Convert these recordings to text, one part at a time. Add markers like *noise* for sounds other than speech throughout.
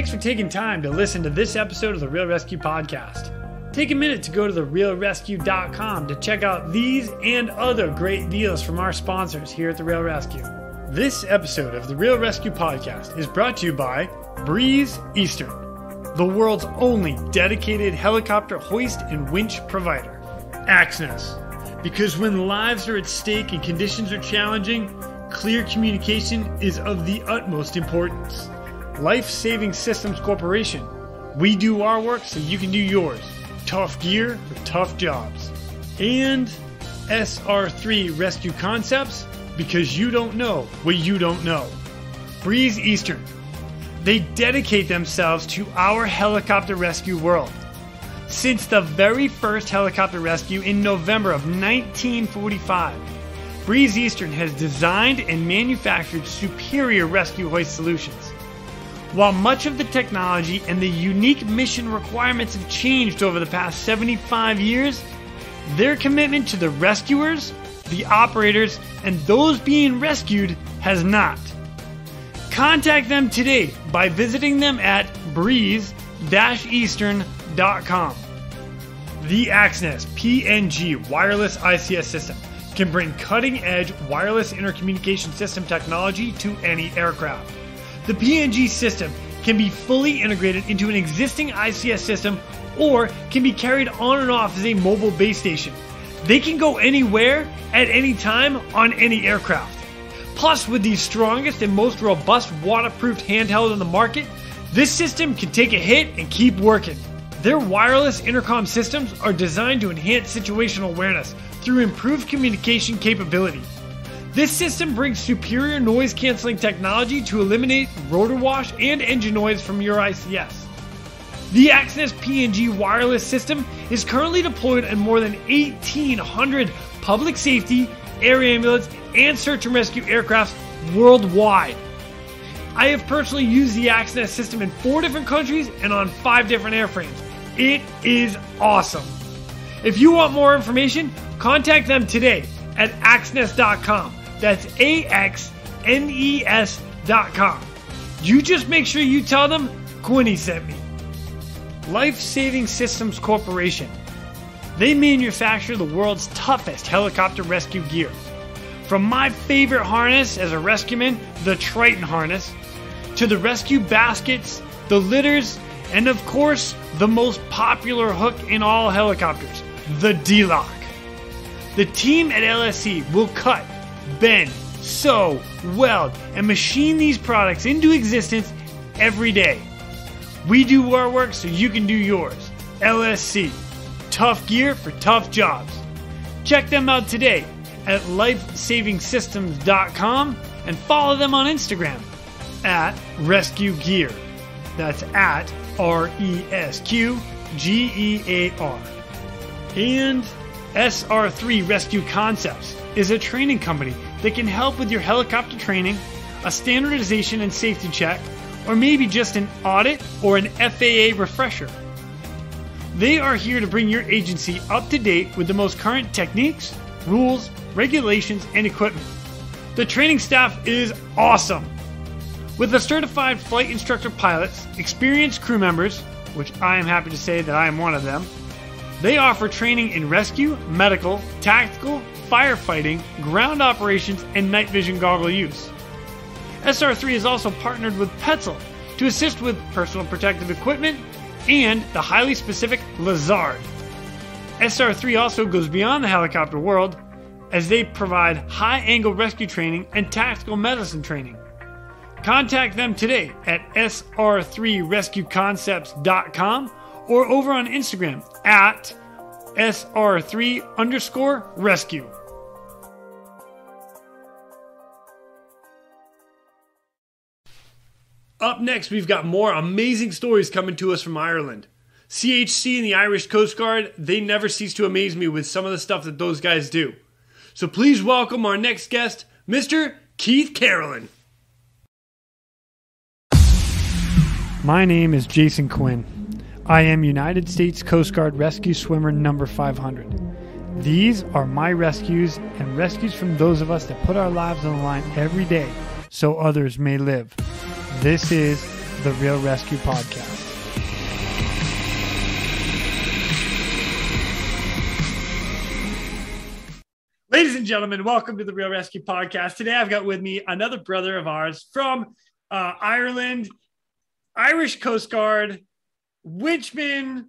Thanks for taking time to listen to this episode of the Real ResQ Podcast. Take a minute to go to therealresq.com to check out these and other great deals from our sponsors here at The Real ResQ. This episode of the Real ResQ Podcast is brought to you by Breeze Eastern, the world's only dedicated helicopter hoist and winch provider. Axnes, because when lives are at stake and conditions are challenging, clear communication is of the utmost importance. Life Saving Systems Corporation. We do our work so you can do yours. Tough gear for tough jobs. And SR3 Rescue Concepts because you don't know what you don't know. Breeze Eastern. They dedicate themselves to our helicopter rescue world. Since the very first helicopter rescue in November of 1945, Breeze Eastern has designed and manufactured superior rescue hoist solutions. While much of the technology and the unique mission requirements have changed over the past 75 years, their commitment to the rescuers, the operators, and those being rescued has not. Contact them today by visiting them at breeze-eastern.com. The Axnes PNG wireless ICS system can bring cutting edge wireless intercommunication system technology to any aircraft. The PNG system can be fully integrated into an existing ICS system or can be carried on and off as a mobile base station. They can go anywhere at any time on any aircraft. Plus, with the strongest and most robust waterproof handheld on the market, this system can take a hit and keep working. Their wireless intercom systems are designed to enhance situational awareness through improved communication capability. This system brings superior noise canceling technology to eliminate rotor wash and engine noise from your ICS. The Axnes PNG wireless system is currently deployed in more than 1,800 public safety, air ambulance, and search and rescue aircrafts worldwide. I have personally used the Axnes system in four different countries and on five different airframes. It is awesome. If you want more information, contact them today at axnes.com. That's A X N E S dot com. You just make sure you tell them Quinny sent me. Life Saving Systems Corporation. They manufacture the world's toughest helicopter rescue gear. From my favorite harness as a rescueman, the Triton harness, to the rescue baskets, the litters, and of course, the most popular hook in all helicopters, the D-Lock. The team at LSC will cut bend, sew, weld, and machine these products into existence every day. We do our work so you can do yours. LSC. Tough gear for tough jobs. Check them out today at lifesavingsystems.com and follow them on Instagram at Rescue Gear. That's at R E S Q G E A R. And SR3 Rescue Concepts is a training company that can help with your helicopter training, a standardization and safety check, or maybe just an audit or an FAA refresher. They are here to bring your agency up to date with the most current techniques, rules, regulations, and equipment. The training staff is awesome. With the certified flight instructor pilots, experienced crew members, which I am happy to say that I am one of them, they offer training in rescue, medical, tactical, firefighting, ground operations, and night vision goggle use. SR3 is also partnered with Petzl to assist with personal protective equipment and the highly specific Lazard. SR3 also goes beyond the helicopter world as they provide high angle rescue training and tactical medicine training. Contact them today at sr3rescueconcepts.com or over on Instagram at sr3 underscore rescue. Up next, we've got more amazing stories coming to us from Ireland. CHC and the Irish Coast Guard, they never cease to amaze me with some of the stuff that those guys do. So please welcome our next guest, Mr. Keith Carolan. My name is Jason Quinn. I am United States Coast Guard Rescue Swimmer number 500. These are my rescues and rescues from those of us that put our lives on the line every day so others may live. This is the Real ResQ Podcast. Ladies and gentlemen, welcome to the Real ResQ Podcast. Today I've got with me another brother of ours from uh, Ireland, Irish Coast Guard, Winchman,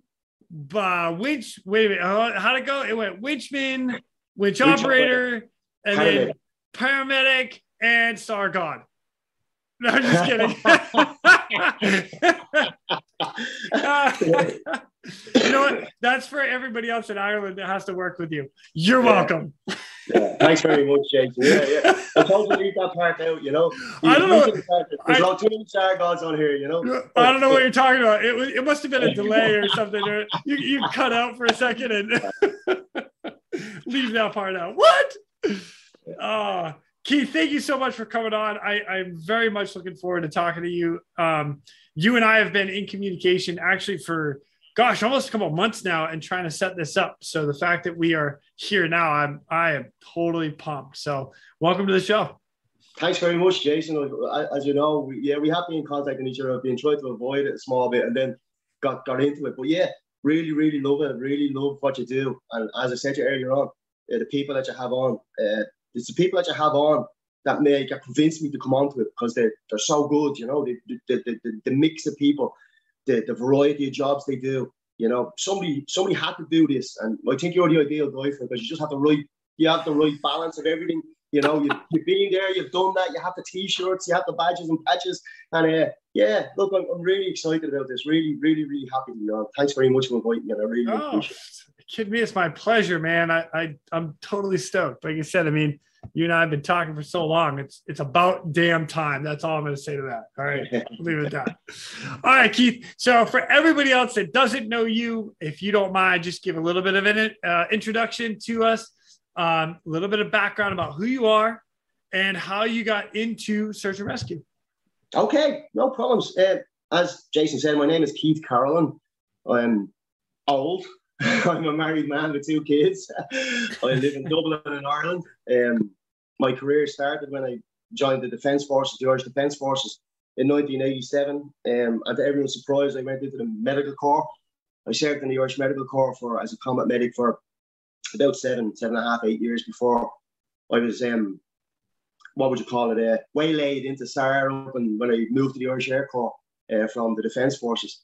uh, winch, wait a minute, how'd it go? It went winchman, winch, winch operator, and paramedic. then paramedic and Sargon. No, I'm just kidding. uh, *laughs* *laughs* you know what? That's for everybody else in Ireland that has to work with you. You're yeah. welcome. Yeah. Thanks very much, Jason. Yeah, yeah. I told you to leave that part out, you know. You I don't know. There's not too many Sargons on here, you know. I don't know what you're talking about. It was, it must have been a delay or something. Or you, you cut out for a second and *laughs* leave that part out. What? Uh, Keith, thank you so much for coming on. I, I'm very much looking forward to talking to you. Um, you and I have been in communication actually for gosh, almost a couple months now and trying to set this up. So the fact that we are here now, I'm I am totally pumped. So welcome to the show. Thanks very much, Jason. As you know, we, yeah, we have been in contact with each other. I've been trying to avoid it a small bit and then got, got into it. But yeah, really, really love it. Really love what you do. And as I said to you earlier on, the people that you have on, uh, it's the people that you have on that make convince me to come onto it because they're they're so good, you know, the the, the, the, the mix of people, the, the variety of jobs they do. You know, somebody somebody had to do this, and I think you're the ideal guy for it because you just have the right you have the right balance of everything. You know, you, you've been there, you've done that, you have the t-shirts, you have the badges and patches, and uh, yeah, look, I'm, I'm really excited about this. Really, really, really happy to be on. Thanks very much for inviting me. I really oh, appreciate it. Kid me, it's my pleasure, man. I, I I'm totally stoked. Like I said, I mean, you and I have been talking for so long. It's it's about damn time. That's all I'm going to say to that. All right, leave it at that. *laughs* All right, Keith. So for everybody else that doesn't know you, if you don't mind, just give a little bit of an uh, introduction to us, um, a little bit of background about who you are and how you got into search and rescue. Okay, no problems. Uh, as Jason said, my name is Keith Carolan. I'm old. *laughs* I'm a married man with two kids. *laughs* I live in Dublin in Ireland. Um, my career started when I joined the Defence Forces, the Irish Defence Forces, in 1987. Um, and to everyone's surprise, I went into the medical corps. I served in the Irish Medical Corps for as a combat medic for about seven, seven and a half, eight years before I was um, what would you call it, uh, waylaid into SAR and when I moved to the Irish Air Corps uh, from the Defence Forces.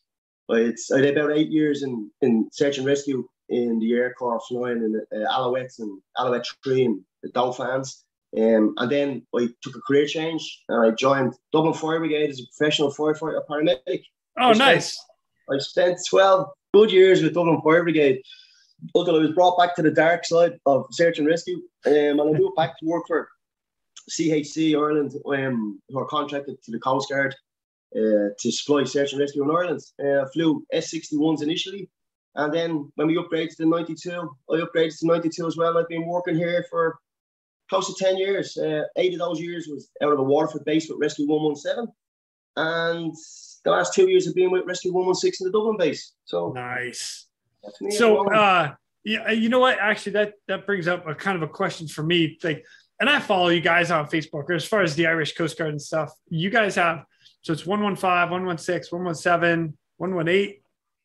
It's I did about eight years in, in search and rescue in the Air Corps, flying in the uh, Alouettes and Alouette 3 and the Dauphins. Um, and then I took a career change and I joined Dublin Fire Brigade as a professional firefighter paramedic. Oh, I spent, nice. I spent 12 good years with Dublin Fire Brigade until I was brought back to the dark side of search and rescue. Um, and I moved back to work for CHC Ireland, um, who are contracted to the Coast Guard uh, to supply search and rescue in Ireland. Uh, flew S61s initially, and then when we upgraded to 92, I upgraded to 92 as well. I've been working here for close to 10 years. Uh, eight of those years was out of the Waterford base with Rescue 117, and the last two years have been with Rescue 116 in the Dublin base. So nice. So, uh, yeah, you know what? Actually, that that brings up a kind of a question for me. Like, and I follow you guys on Facebook. As far as the Irish Coast Guard and stuff, you guys have so it's 115, 116, 117, 118.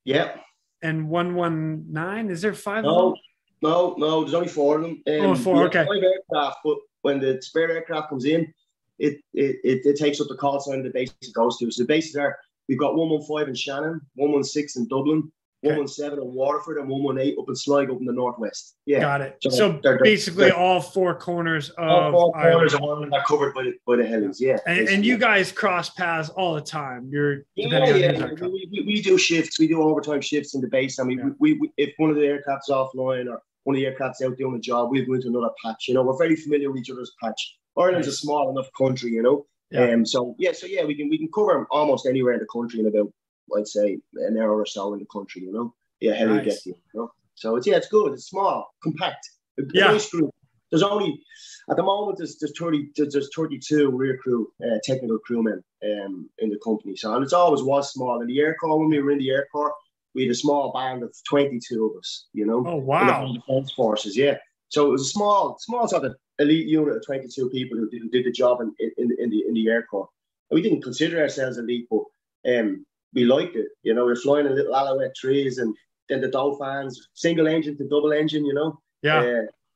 Yeah. And 119. Is there five? No, no, no. There's only four of them. Um, oh, four. Okay. Five aircraft, but when the spare aircraft comes in, it it, it, it takes up the call sign of the base it goes to. So the bases are we've got 115 in Shannon, 116 in Dublin, one one seven in Waterford and one one eight up in Sligo up in the northwest. Yeah, got it. So, so they're, basically, they're, all four corners of all four corners of Ireland are covered by the by the Helens. Yeah, and, and, you guys cross paths all the time. You're yeah, yeah. We, we, we, do shifts. We do overtime shifts in the base. I mean, yeah. we, we if one of the aircraft's offline or one of the aircraft's out doing a job, we'll go into another patch. You know, we're very familiar with each other's patch. Ireland's nice. a small enough country, you know. Yeah. Um, so yeah, so yeah, we can we can cover almost anywhere in the country in about I'd say an hour or so in the country, you know yeah, how nice. you get you. you know? So it's yeah, it's good. It's small, compact. Yeah. Group. There's only at the moment there's, there's 30 there's 32 rear crew uh, technical crewmen um, in the company. So and it's always was small. In the Air Corps when we were in the Air Corps, we had a small band of 22 of us. You know. Oh wow. In the defense forces, yeah. So it was a small small sort of elite unit of 22 people who did, who did the job in, in, in the in the Air Corps. And we didn't consider ourselves elite, but um, we liked it. You know, we are flying in little Alouette threes, and then the Dauphins, single engine to double engine. You know, Yeah.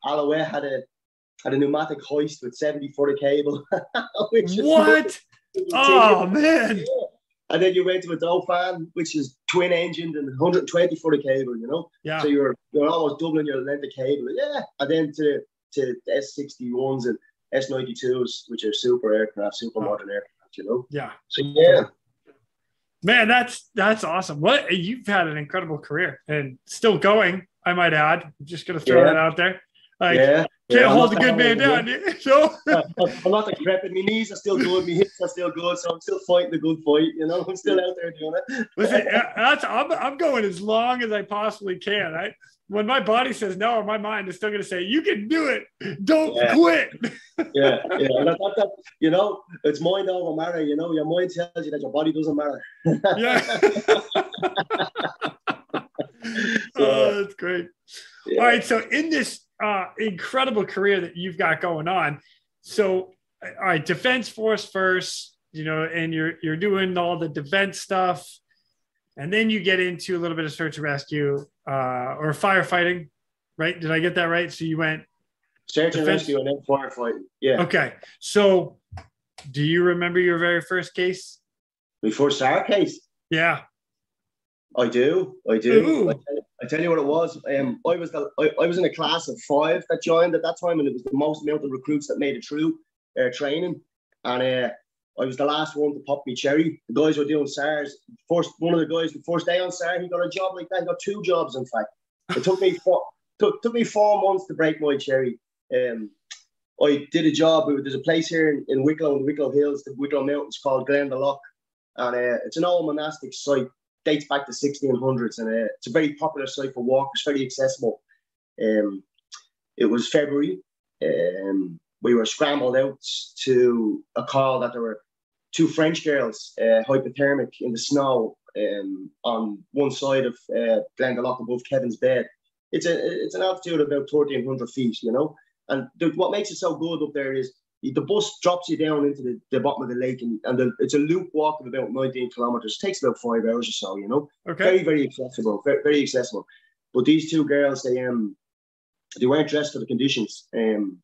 uh, Alouette had a had a pneumatic hoist with seventy foot of cable. *laughs* which what? *laughs* Oh man. Yeah. And then you went to a Dauphin, which is twin engined and 120 foot of cable, you know. Yeah. So you're you're almost doubling your length of cable. Yeah. And then to to S61s and S92s, which are super aircraft, super Oh. modern aircraft, you know. Yeah. So yeah. Man, that's that's awesome. What you've had an incredible career and still going, I might add. I'm just gonna throw Yeah. that out there. Like yeah. can't yeah, hold a good man down. *laughs* So. *laughs* I'm not decrepit. My knees are still good. My hips are still good. So I'm still fighting the good fight. You know, I'm still out there doing it. listen, that's I'm I'm going as long as I possibly can. I when my body says no, my mind is still gonna say, You can do it. Don't Yeah. quit. *laughs* yeah, yeah. And that, that, that, you know, it's mind over matter. You know, your mind tells you that your body doesn't matter. *laughs* Yeah. oh, that's great. Yeah. All right. So in this uh, incredible career that you've got going on, so all right, defense force first, you know, and you're you're doing all the defense stuff, and then you get into a little bit of search and rescue uh, or firefighting, right? Did I get that right? So you went Search and rescue and then firefighting. Yeah. okay. So do you remember your very first case? Before SAR case, Yeah. I do. I do. I tell, you, I tell you what it was. Um, I was the, I, I was in a class of five that joined at that time, and it was the most amount of recruits that made it through uh, training. And uh, I was the last one to pop me cherry. The guys were doing SARS. First, one of the guys, the first day on SARS, he got a job like that. He got two jobs, in fact. It took me four, took, took me four months to break my cherry. Um, I did a job. There's a place here in, in Wicklow, in the Wicklow Hills, the Wicklow Mountains, called Glendalough, and uh, it's an old monastic site. Dates back to 1600s, and uh, it's a very popular site for walkers. Very accessible. Um, it was February. Um, we were scrambled out to a call that there were two French girls, uh, hypothermic in the snow, um, on one side of uh, Glendalough above Kevin's bed. It's a it's an altitude of about 1,300 feet, you know. And the, what makes it so good up there is the bus drops you down into the, the bottom of the lake, and, and the, it's a loop walk of about 19 kilometers. It takes about five hours or so, you know. Okay. Very, very accessible. Very, very accessible. But these two girls, they um, they weren't dressed for the conditions. Um,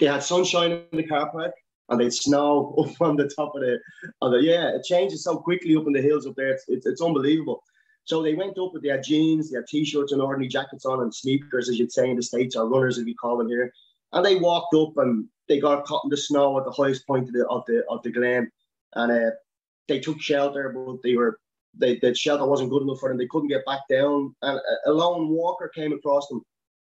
they had sunshine in the car park, and they'd snow *laughs* up on the top of the, of the yeah. It changes so quickly up in the hills up there. It's, it's, it's unbelievable. So they went up with their jeans, their t-shirts and ordinary jackets on, and sneakers, as you'd say in the states, or runners, as we call them here. And they walked up, and they got caught in the snow at the highest point of the of the of the glen, and uh, they took shelter, but they were they the shelter wasn't good enough for them. They couldn't get back down, and a, a lone walker came across them.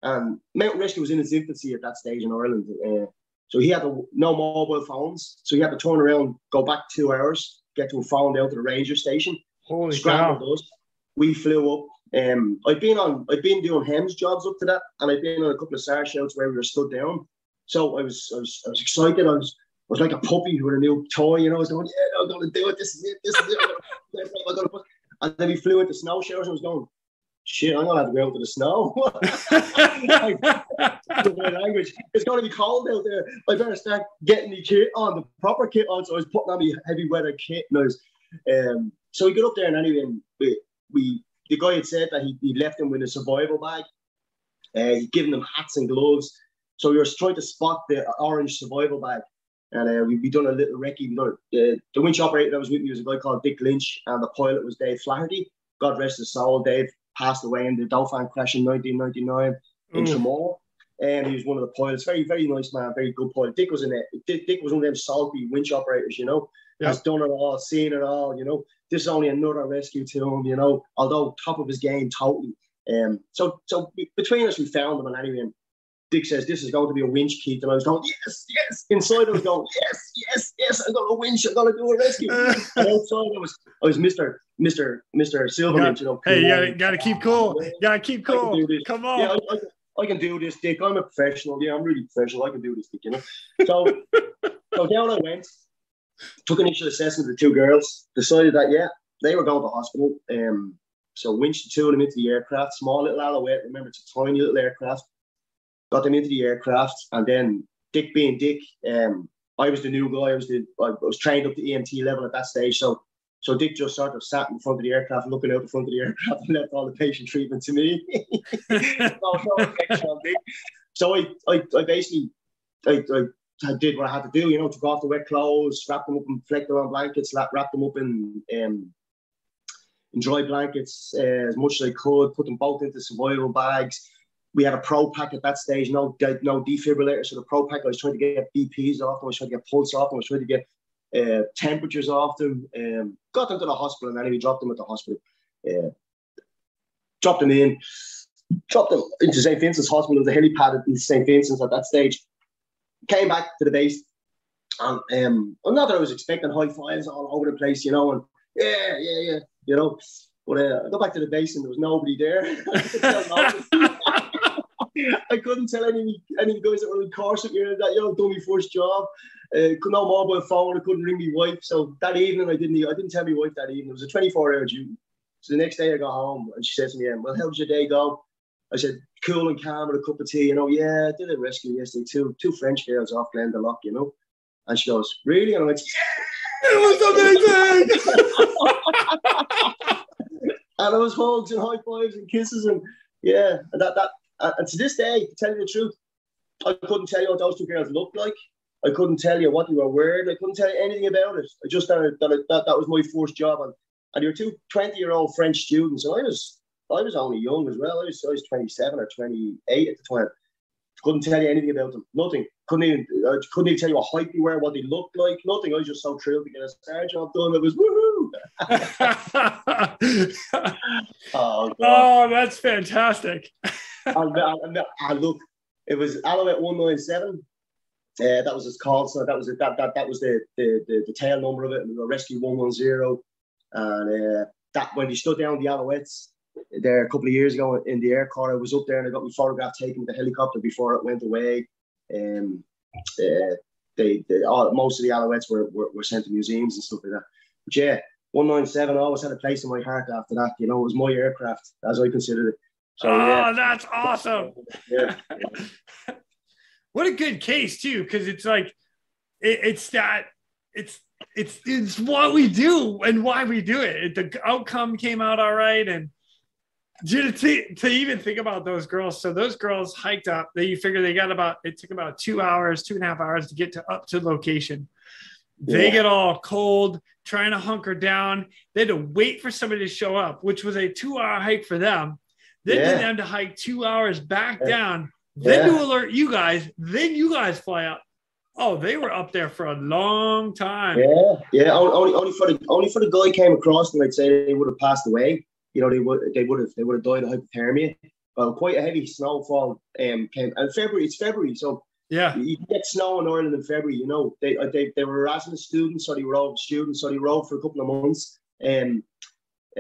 And mountain rescue was in its infancy at that stage in Ireland, uh, so he had to, no mobile phones, so he had to turn around, go back two hours, get to a phone down to the ranger station Holy scrambled cow. us. We flew up. Um, I'd been on, I'd been doing hems jobs up to that, and I'd been on a couple of SAR shouts where we were stood down. So I was, I was, I was excited. I was, I was like a puppy with a new toy. You know, I was going, yeah, I'm going to do it. This is it. This is it. *laughs* Gonna put-" and then we flew into snow showers and I was going, shit, I'm gonna have to go out to the snow. *laughs* Language. It's to be cold out there. I better start getting the kit on, the proper kit on. So I was putting on my heavy weather kit. And I was, um, so we got up there and anyway, we, we the guy had said that he, he left him with a survival bag. Uh, he'd given them hats and gloves. So we were trying to spot the orange survival bag. And uh, we we done a little recce. We. Uh, the winch operator that was with me was a guy called Dick Lynch, and the pilot was Dave Flaherty. God rest his soul. Dave passed away in the Dauphin crash in 1999 in Ooh. Tramore. And he was one of the pilots. Very, very nice man. Very good pilot. Dick was in it. Dick, Dick was one of them salty winch operators, you know. Yeah. Has done it all, seen it all, you know. This is only another rescue to him, you know. Although top of his game, totally. Um, so, so between us, we found him, and anyway, Dick says this is going to be a winch, Keith, and I was going, yes, yes. Inside, I was going, *laughs* yes, yes, yes. I got a winch. I got to do a rescue. and *laughs* outside, I was, I was Mister, Mister, Mister Silverman, you know. hey, you gotta, gotta keep cool. You gotta keep cool. Come on. Yeah, I, I, I can do this, Dick. I'm a professional. Yeah, I'm really professional. I can do this, Dick. You know. So, so down I went. Took an initial assessment of the two girls. Decided that yeah, they were going to the hospital. Um, so winched the two of them into the aircraft. Small little Alouette. Remember, it's a tiny little aircraft. Got them into the aircraft, and then Dick being Dick, um, I was the new guy. I was the I was trained up to EMT level at that stage. So so Dick just sort of sat in front of the aircraft, looking out the front of the aircraft, and left all the patient treatment to me. *laughs* so I, I, I basically, I, I, did what I had to do. You know, took off the wet clothes, wrapped them up in around blankets, wrapped them up in um, in dry blankets uh, as much as I could. Put them both into survival bags. We had a Propaq at that stage, no no defibrillator. So the Propaq, I was trying to get BPs off them, I was trying to get pulse off them, I was trying to get uh, temperatures off them. Um, got them to the hospital and then anyway, dropped them at the hospital. Uh, dropped them in, dropped them into St. Vincent's Hospital. A helipad in St. Vincent's at that stage. Came back to the base. And um, well, not that I was expecting high fives all over the place, you know, and yeah, yeah, yeah, you know. But uh, I back to the base and there was nobody there. *laughs* I couldn't tell any any guys that were in me that you know done my first job. Uh, could no mobile phone. I couldn't ring my wife. So that evening, I didn't. I didn't tell my wife that evening. It was a 24 hour duty. So the next day, I got home and she says to me, "Well, how did your day go?" I said, "Cool and calm with a cup of tea." You know, yeah, I did a rescue yesterday. Two two French girls off Glendalough. You know, and she goes, "Really?" And I went, "Yeah, it was amazing." *laughs* and I was hugs and high fives and kisses and yeah, and that that Uh, and to this day, to tell you the truth, I couldn't tell you what those two girls looked like. I couldn't tell you what they were wearing. I couldn't tell you anything about it. I just thought that that, that was my first job. And, and you were two 20 year old French students. And I was I was only young as well. I was, I was 27 or 28 at the time. Couldn't tell you anything about them. Nothing. Couldn't even I couldn't even tell you what height they were, what they looked like. Nothing. I was just so thrilled to get a SAR job done. It was woohoo. *laughs* *laughs* oh, God. oh, that's fantastic. *laughs* and, and, and, look, it was Alouette 197. Uh, that was its call. So that was it. That, that, that was the, the, the, the tail number of it. We were Rescue 110. And uh, that when he stood down the Alouettes there a couple of years ago in the air car, I was up there and I got my photograph taken with the helicopter before it went away. Um, uh, they, they all, most of the Alouettes were, were, were sent to museums and stuff like that. But yeah, 197 always had a place in my heart after that. You know, it was my aircraft as I considered it. So, oh, yeah. that's awesome. Yeah. *laughs* what a good case too, because it's like it, it's that it's it's it's what we do and why we do it. The outcome came out all right, and to, to even think about those girls. So those girls hiked up. They you figure they got about it took about two hours, two and a half hours to get to up to location. They yeah. get all cold, trying to hunker down. They had to wait for somebody to show up, which was a two-hour hike for them. Then yeah. for them to hike two hours back yeah. down, then yeah. to alert you guys, then you guys fly out. Oh, they were up there for a long time. Yeah, yeah. Only, only for the only for the guy came across them, I'd say they would have passed away. You know, they would they would have they would have died of hypothermia. Well, quite a heavy snowfall um, came, and February it's February, so yeah, you get snow in Ireland in February. You know, they uh, they, they were Erasmus students, so they were all students, so they rode for a couple of months. Um,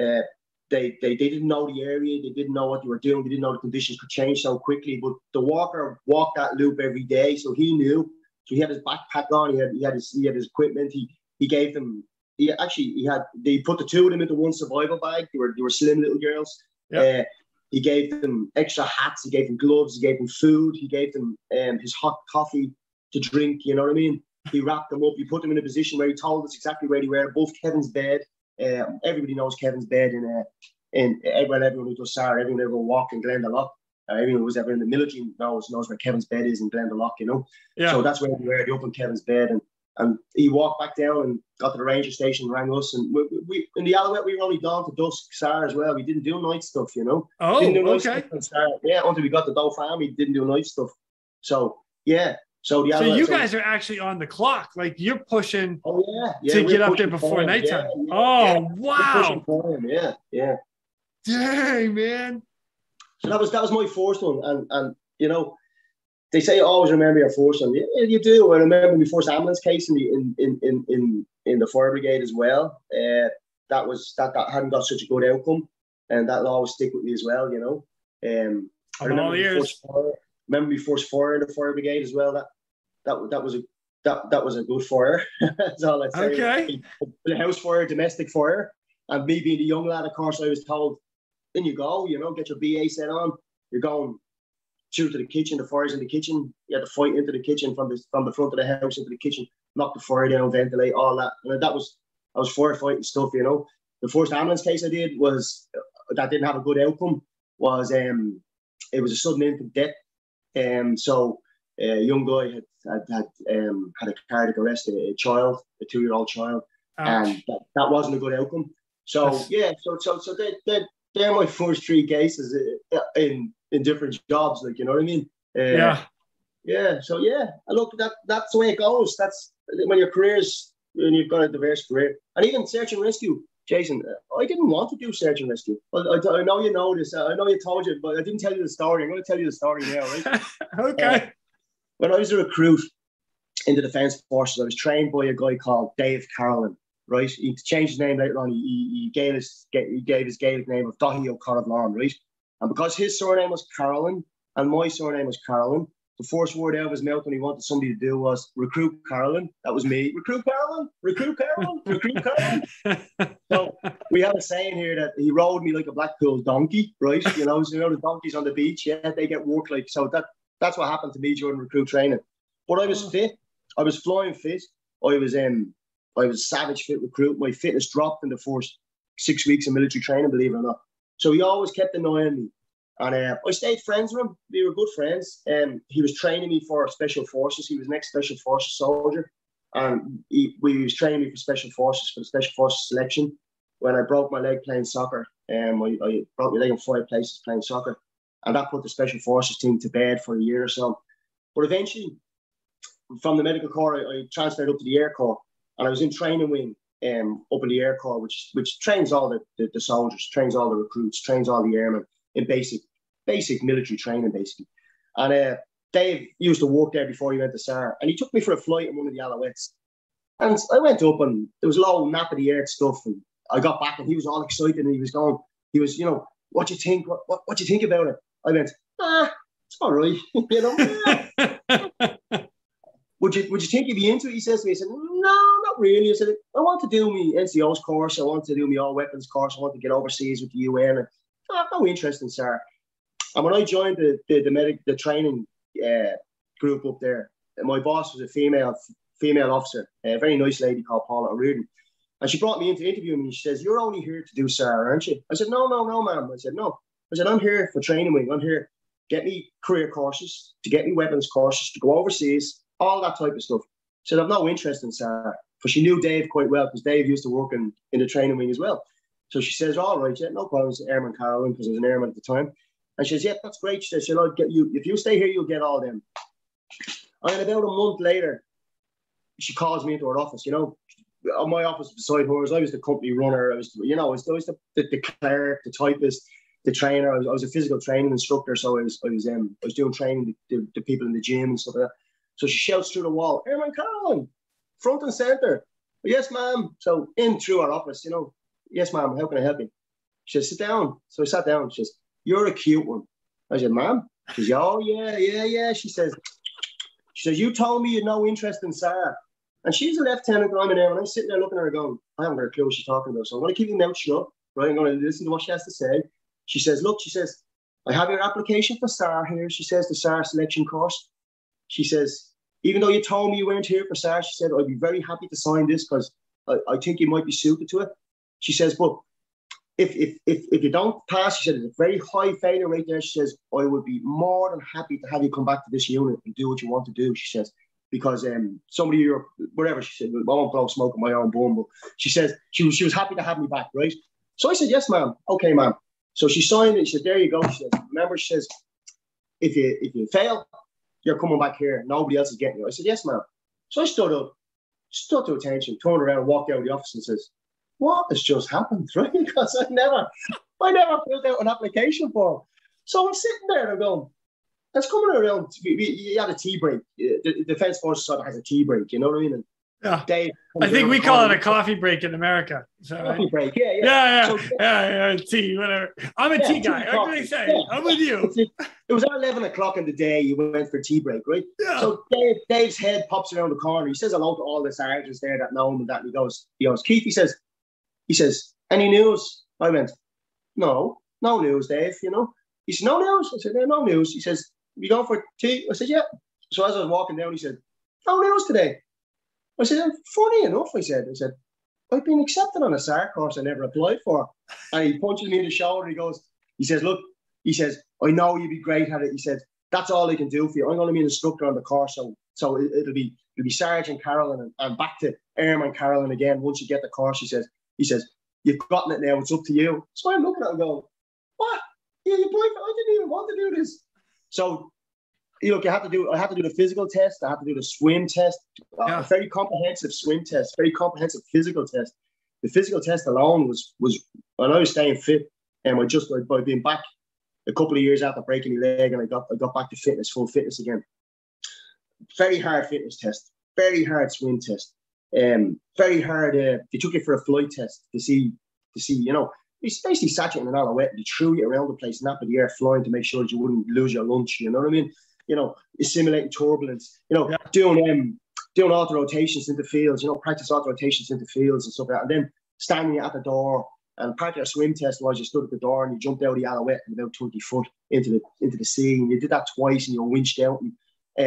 uh, they, they, they didn't know the area, they didn't know what they were doing, they didn't know the conditions could change so quickly. But the walker walked that loop every day, so he knew. So he had his backpack on, he had he had his he had his equipment. He he gave them. He actually he had they put the two of them into one survival bag. They were they were slim little girls. Yeah. Uh, he gave them extra hats. He gave them gloves. He gave them food. He gave them um, his hot coffee to drink. You know what I mean? He wrapped them up. He put them in a position where he told us exactly where they were, above Kevin's bed. Um, everybody knows Kevin's bed in uh, in everyone, everyone who does SAR, everyone ever walk in Glendalough, uh, everyone who's ever in the military knows knows where Kevin's bed is in Glendalough, you know. Yeah. So that's where we were. They opened Kevin's bed, and and he walked back down and got to the ranger station, rang us, and we, we in the Alouette we were only down to dusk SAR as well. We didn't do night stuff, you know. Oh, didn't do night okay. Yeah, until we got the Dauphin, we didn't do night stuff. So yeah, so the so you guys are actually on the clock, like you're pushing. Oh yeah, yeah to get up there before nighttime. Yeah, oh wow! Yeah, yeah. Dang man. So that was that was my first one, and and you know, they say always remember your first one. Yeah, you do. I remember my first ambulance case in the in in in in, in the fire brigade as well. Uh, that was that that hadn't got such a good outcome, and that'll always stick with me as well. You know. Um, I remember my first fire, remember my first fire in the fire brigade as well. That that that was a that that was a good fire. *laughs* That's all I'd say. Okay. The house fire, domestic fire, and me being a young lad, of course, I was told, "In you go, you know, get your BA set on. You're going through to the kitchen. The fire's in the kitchen. You had to fight into the kitchen from the from the front of the house into the kitchen. knock the fire down, ventilate, all that. And that was I was firefighting stuff, you know. The first ambulance case I did was that didn't have a good outcome. Was um, it was a sudden infant death. Um, so a young guy had had had, um, had a cardiac arrest, a, child, a two year old child, Ouch. and that, that wasn't a good outcome. So yeah, so so so they they they're my first three cases uh, in in different jobs, like you know what I mean. Uh, yeah. Yeah. So yeah, look, that that's the way it goes. That's when your career's when you've got a diverse career, and even search and rescue. Jason, I didn't want to do search and rescue. I, I, I know you know this. I know you told you, but I didn't tell you the story. I'm going to tell you the story now, right? *laughs* okay. Uh, when I was a recruit in the Defence Forces, I was trained by a guy called Dave Carolan. Right, he changed his name later on. He, he gave his he gave his Gaelic name of Dáithí Ó Cearbhalláin, right? And because his surname was Carolan and my surname was Carolan, the first word out of his mouth when he wanted somebody to do was recruit Carolan. That was me. Recruit Carolan, recruit Carolan, recruit Carolan. *laughs* so we have a saying here that he rode me like a Blackpool donkey, right? You know, so you know the donkeys on the beach, yeah, they get work like so that that's what happened to me during recruit training. But I was oh. fit. I was flying fit. I was um I was savage fit recruit. My fitness dropped in the first six weeks of military training, believe it or not. So he always kept an eye on me. And uh, I stayed friends with him. We were good friends. And um, he was training me for special forces. He was an ex special forces soldier. And he, we was training me for special forces for the special forces selection. When I broke my leg playing soccer, um, I, I broke my leg in five places playing soccer. And that put the special forces team to bed for a year or so. But eventually, from the medical corps, I, I transferred up to the air corps. And I was in training wing um, up in the air corps, which which trains all the, the, the soldiers, trains all the recruits, trains all the airmen in basic basic military training, basically. And uh, Dave used to work there before he went to SAR, and he took me for a flight in one of the Alouettes. And I went up, and there was a lot of nap of the earth stuff, and I got back, and he was all excited, and he was going, he was, you know, what do you think? What what, what do you think about it? I went, ah, it's all right, *laughs* you know. *laughs* would you would you think you'd be into it? He says to me, he said, no, not really. I said, I want to do my NCO's course, I want to do my all weapons course, I want to get overseas with the UN. And I have no interest in SAR. And when I joined the the, the medic the training uh, group up there, my boss was a female female officer, a very nice lady called Paula O'Riordan. And she brought me in to interview me. She says, You're only here to do SAR, aren't you? I said, No, no, no, ma'am. I said, No. I said, I'm here for training wing. I'm here get me career courses, to get me weapons courses, to go overseas, all that type of stuff. She said, I've no interest in SAR. But she knew Dave quite well because Dave used to work in, in the training wing as well. So she says, All right, yeah, no problems, Airman Carolan, because I was an airman at the time. And she says, Yeah, that's great. She says, I'll get you if you stay here, you'll get all them. And about a month later, she calls me into her office, you know. My office beside hers, I was the company runner. I was, you know, I was, I was the, the, the clerk, the typist, the trainer. I was, I was, a physical training instructor, so I was, I was, um, I was doing training the, the, the people in the gym and stuff like that. So she shouts through the wall, Airman Carolan, front and center. Yes, ma'am. So in through our office, you know, yes, ma'am, how can I help you? She says, sit down. So I sat down. She says, you're a cute one. I said, ma'am. She says, oh, yeah, yeah, yeah. She says, she says, you told me you had no interest in Sarah. And she's a lieutenant I'm in there, and I'm sitting there looking at her going, I haven't got a clue what she's talking about. So I'm going to keep my mouth shut, right? I'm going to listen to what she has to say. She says, look, she says, I have your application for SAR here. She says, the SAR selection course. She says, even though you told me you weren't here for SAR, she said, I'd be very happy to sign this because I, I think you might be suited to it. She says, but if, if, if, if you don't pass, she said, it's a very high failure rate there. She says, I would be more than happy to have you come back to this unit and do what you want to do. She says, because um, somebody you're whatever she said, I won't blow smoke on my own bum, but she says she was she was happy to have me back, right? So I said, Yes, ma'am. Okay, ma'am. So she signed it. She said, There you go. She says, Remember, she says, if you if you fail, you're coming back here. Nobody else is getting you. I said, Yes, ma'am. So I stood up, stood to attention, turned around, walked out of the office and says, what has just happened, right? *laughs* Because I never, I never filled out an application form. So I'm sitting there and I'm going, that's coming around. You had a tea break. The Defence Force sort of has a tea break, you know what I mean? And yeah. Dave I think we call it a coffee break in America. So, coffee break, yeah, yeah. Yeah, yeah, so, yeah, yeah, tea, whatever. I'm a yeah, tea guy. What can I say? Yeah. I'm with you. It was at 11 o'clock in the day. You went for tea break, right? Yeah. So Dave, Dave's head pops around the corner. He says hello to all the sergeants there that know him and that. And he goes, he goes, Keith, he says, he says, any news? I went, no, no news, Dave, you know. He said, no news. I said, yeah, no news. He says, you going for tea? I said, yeah. So as I was walking down, he said, no news today. I said, funny enough, I said, I said, I've been accepted on a SAR course I never applied for. And he punches me in the shoulder. He goes, he says, look, he says, I know you'd be great at it. He said, that's all I can do for you. I'm going to be an instructor on the course. So, so it, will be, it'll be Sergeant Carolan and, and back to Airman Carolan again. Once you get the course, he says, he says, you've gotten it now. It's up to you. So I'm looking at him going, what? Yeah, your boyfriend, I didn't even want to do this. So you know, I have to do. I have to do the physical test. I have to do the swim test. Uh, yeah. A very comprehensive swim test. Very comprehensive physical test. The physical test alone was was when I was staying fit, and I just by being back a couple of years after breaking my leg, and I got I got back to fitness, full fitness again. Very hard fitness test. Very hard swim test. Um, very hard. Uh, they took you for a flight test to see to see. You know, they basically sat you in an alouette. And they threw you around the place, nap of the air, flying to make sure you wouldn't lose your lunch. You know what I mean? you know, simulating turbulence, you know, yeah. doing um doing auto rotations the fields, you know, practice auto rotations in the fields and stuff like that. And then standing at the door and part of your swim test was you stood at the door and you jumped out of the alouette and about 20 foot into the into the sea. And you did that twice and you winched out and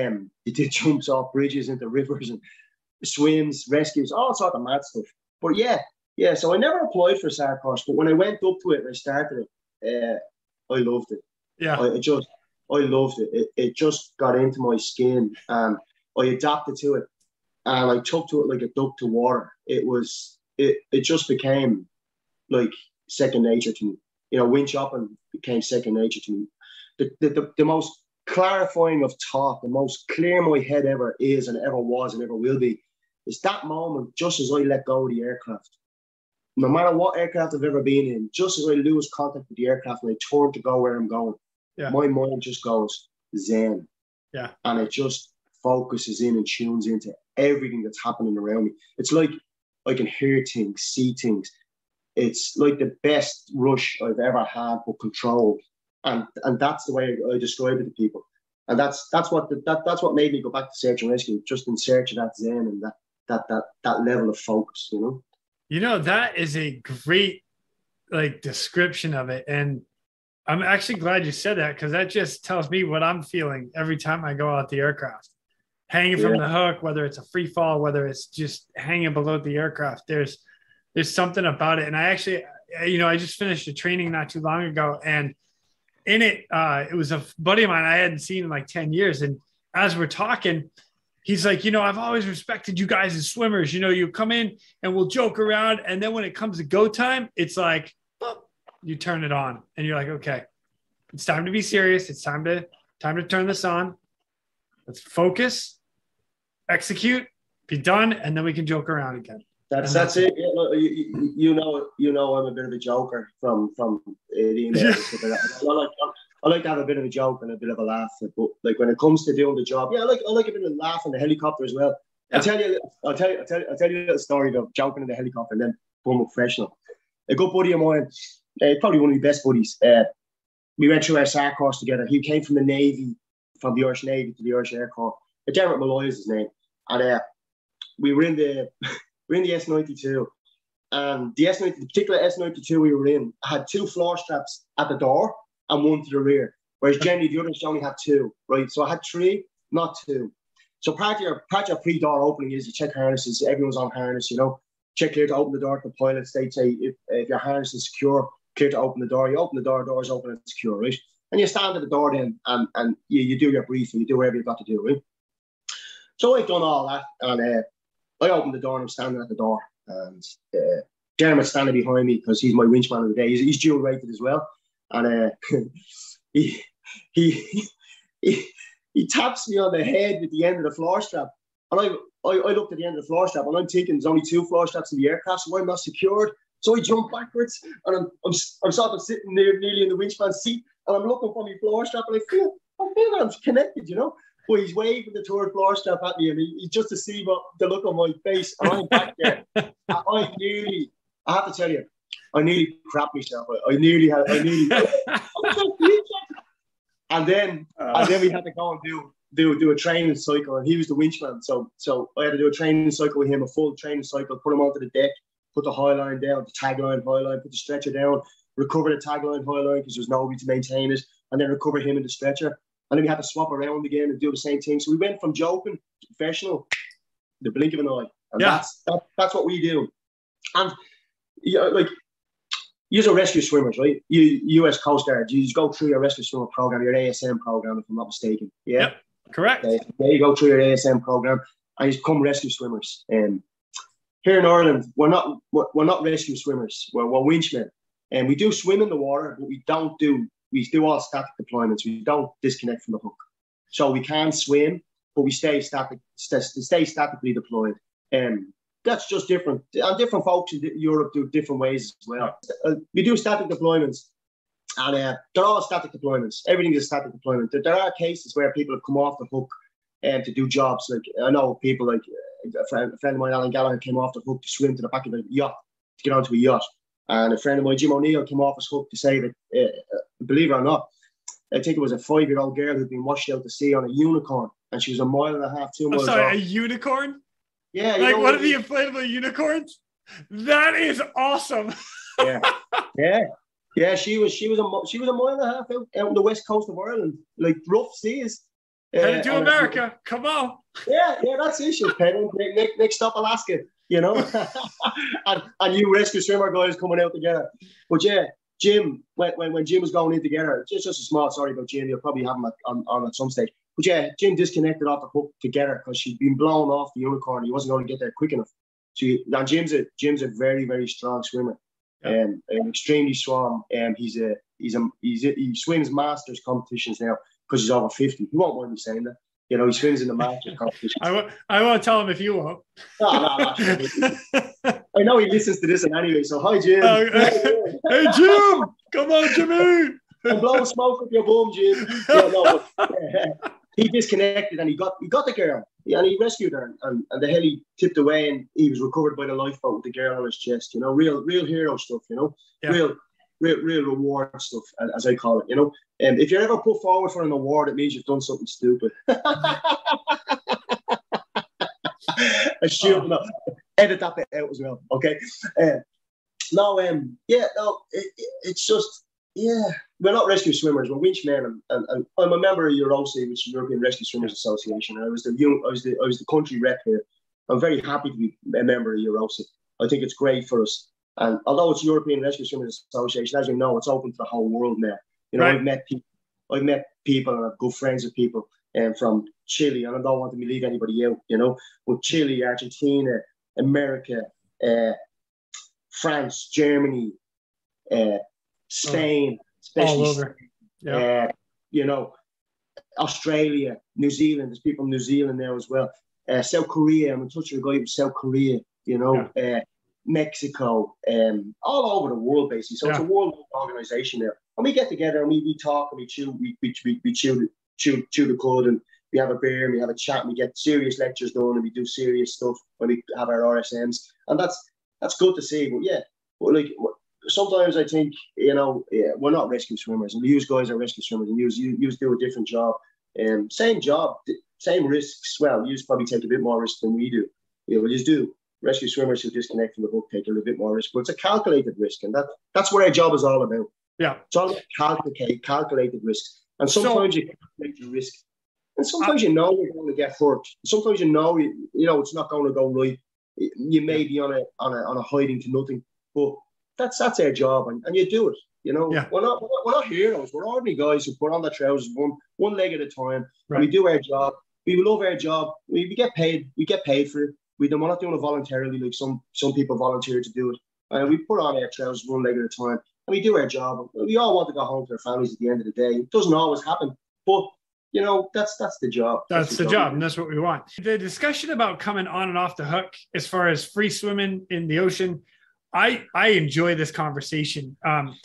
um, you did *laughs* jumps off bridges into rivers and swims, rescues, all sorts of mad stuff. But yeah, yeah. So I never applied for SAR course, but when I went up to it and I started it, uh, I loved it. Yeah. I, I just I loved it. it. It just got into my skin and I adapted to it and I took to it like a duck to water. It was it it just became like second nature to me. You know, winch up and became second nature to me. The, the, the, the most clarifying of thought, the most clear my head ever is and ever was and ever will be, is that moment just as I let go of the aircraft. No matter what aircraft I've ever been in, just as I lose contact with the aircraft and I turn to go where I'm going, yeah. my mind just goes zen. Yeah. And it just focuses in and tunes into everything that's happening around me. It's like I can hear things, see things. It's like the best rush I've ever had for control. And and that's the way I describe it to people. And that's that's what the, that that's what made me go back to search and rescue, just in search of that zen and that that that that level of focus, you know. You know, that is a great like description of it. And I'm actually glad you said that because that just tells me what I'm feeling every time I go out the aircraft. Hanging from the hook, whether it's a free fall, whether it's just hanging below the aircraft, there's there's something about it. And I actually, you know, I just finished a training not too long ago, and in it, uh, it was a buddy of mine I hadn't seen in like 10 years. And as we're talking, he's like, you know, I've always respected you guys as swimmers. You know, you come in and we'll joke around. And then when it comes to go time, it's like, you turn it on and you're like, okay, it's time to be serious. It's time to time to turn this on. Let's focus, execute, be done, and then we can joke around again. That's that's, it. You, you, know, you know, I'm a bit of a joker from from *laughs* the I like I like to have a bit of a joke and a bit of a laugh. But like when it comes to doing the job, yeah, I like I like a bit of a laugh in the helicopter as well. Yeah. I'll tell you, I'll tell you, I'll tell you, I'll tell you a little story of jumping in the helicopter and then boom, professional. A good buddy of mine, uh, probably one of my best buddies. Uh, we went through our SAR course together. He came from the Navy, from the Irish Navy to the Irish Air Corps. Uh, Dermot Malloy is his name. And uh, we were in the *laughs* we are in the S92. And the S90, the particular S92 we were in had two floor straps at the door and one to the rear. Whereas generally the others only had two, right? So I had three, not two. So part of your part of your pre-door opening is you check harnesses, everyone's on harness, you know. Check here to open the door to the pilot. They say if, if your harness is secure, clear to open the door. You open the door, door's open and secure, right? And you stand at the door then and, and you, you do your briefing, you do whatever you've got to do, right? So I've done all that and uh, I opened the door and I'm standing at the door and uh, Dermot's standing behind me because he's my winchman of the day. He's, he's dual rated as well. And uh, he, he, he, he taps me on the head with the end of the floor strap. And I, I, I looked at the end of the floor strap and I'm thinking there's only two floor straps in the aircraft, so I'm not secured. So I jump backwards and I'm, I'm, I'm sort of sitting near, nearly in the winchman seat and I'm looking for my floor strap and I feel, I feel that I'm connected, you know. But he's waving the third floor strap at me and he, he just to see what the look on my face. And I'm back there. *laughs* I nearly, I have to tell you, I nearly crap myself. I, nearly had, I nearly. *laughs* and then, and then we had to go and do do do a training cycle, and he was the winchman. So so I had to do a training cycle with him, a full training cycle, put him onto the deck, put the high line down, the tag line, high line, put the stretcher down, recover the tag line, high line because there's nobody to maintain it, and then recover him in the stretcher. And then we had to swap around again and do the same thing. So we went from joking to professional, the blink of an eye. and Yeah. that's that, that's what we do. And you like, you're a rescue swimmers, right? You U.S. Coast Guard, you just go through your rescue swimmer program, your ASM program, if I'm not mistaken. Yeah, Yep. Correct. Okay, there you go through your ASM program, and you become rescue swimmers. And here in Ireland, we're not we're, we're not rescue swimmers. We're, we're winchmen, and we do swim in the water, but we don't do we do all static deployments. We don't disconnect from the hook, so we can swim, but we stay static, stay, stay statically deployed. And that's just different. And different folks in Europe do different ways as well. Uh, we do static deployments, and uh, they're all static deployments. Everything is static deployment. There, there are cases where people have come off the hook and to do jobs. Like I know people like uh, a friend, a friend of mine, Alan Gallagher, came off the hook to swim to the back of a yacht to get onto a yacht. And a friend of mine, Jim O'Neill, came off his hook to save it. Uh, uh, believe it or not, I think it was a five-year-old girl who'd been washed out to sea on a unicorn, and she was a mile and a half, two I'm miles sorry, off. a unicorn? Yeah, Like know one of the inflatable unicorns? That is awesome. *laughs* yeah, yeah, yeah. She was she was a she was a mile and a half out, out on the west coast of Ireland, like rough seas. Headed Uh, to America. Come on. Yeah, yeah, that's it. She's pedaling. Next, next, stop, Alaska. You know, *laughs* *laughs* and and you rescue swimmer guys coming out together. But yeah, Jim, when, when, when Jim was going in together, just just a small story about Jim. You'll probably have him at, on, on at some stage. But yeah, Jim disconnected off the hook to get her because she'd been blown off the unicorn. He wasn't going to get there quick enough. So now Jim's a Jim's a very very strong swimmer, Yeah. um, and extremely strong. And he's a he's a he's a, he swims masters competitions now because he's over fifty. He won't mind me saying that. You know, he swims in the masters *laughs* competition. I won't, I won't tell him if you won't. No, no, no. I *laughs* know he listens to this and anyway. So hi, Jim. Oh, *laughs* hey, Jim. Come on, Jimmy. I'm blowing smoke up your bum, Jim. Yeah, no, but, uh, he disconnected and he got he got the girl. And he rescued her and, and the heli tipped away and he was recovered by the lifeboat with the girl on his chest. You know, real real hero stuff. You know, Yeah. real real real reward stuff as, I call it. You know, and if you're ever put forward for an award, it means you've done something stupid. I shoot no, edit that bit out as well. Okay. Uh, no, um, yeah, no, it, it- it's just yeah, we're not rescue swimmers. We're winch men, and, and, and I'm a member of EuroSea, which is the European Rescue Swimmers Association. I was the young, I was the I was the country rep here. I'm very happy to be a member of EuroSea. I think it's great for us. And although it's European Rescue Swimmers Association, as you know, it's open to the whole world now. You know, Right. I've met people, I've met people, and I've good friends with people, um, from Chile, and I don't want to leave anybody out. You know, but Chile, Argentina, America, uh, France, Germany, uh, Spain, especially All over. Yeah. uh, you know, Australia, New Zealand. There's people in New Zealand there as well. Uh, South Korea. I'm in touch with a guy from South Korea. You know, uh, Mexico, um, all over the world basically. So it's a Yeah. world organization there, and we get together and we, we talk and we chew we we, we, we chew, the- chew chew the cud and we have a beer and we have a chat and we get serious lectures done and we do serious stuff when we have our RSMs and that's that's good to see. But yeah, but like sometimes I think you know yeah, we're not rescue swimmers, and you guys are rescue swimmers, and you you, you do a different job. Um, same job, same risks. Well, you probably take a bit more risk than we do. Yeah, we just do. Rescue swimmers who disconnect from the book take a little bit more risk, but it's a calculated risk, and that that's what our job is all about. Yeah. It's all about calculate, calculated risk, and So- sometimes you calculate your risk, and sometimes you know you're going to get hurt. Sometimes you know you, you know it's not going to go right. You may be on a on a on a hiding to nothing, but that's that's our job, and, and you do it. You know, Yeah. we're not we're not, we're not heroes. We're ordinary guys who put on the trousers one one leg at a time. Right. And we do our job. We love our job. We, we get paid. We get paid for it. We don't, we're not doing it voluntarily like some some people volunteer to do it. And we put on our trousers one leg at a time, and we do our job. We all want to go home to our families at the end of the day. It doesn't always happen, but you know that's that's the job. That's the job, and that's what we want. The discussion about coming on and off the hook, as far as free swimming in the ocean, I I enjoy this conversation. Um,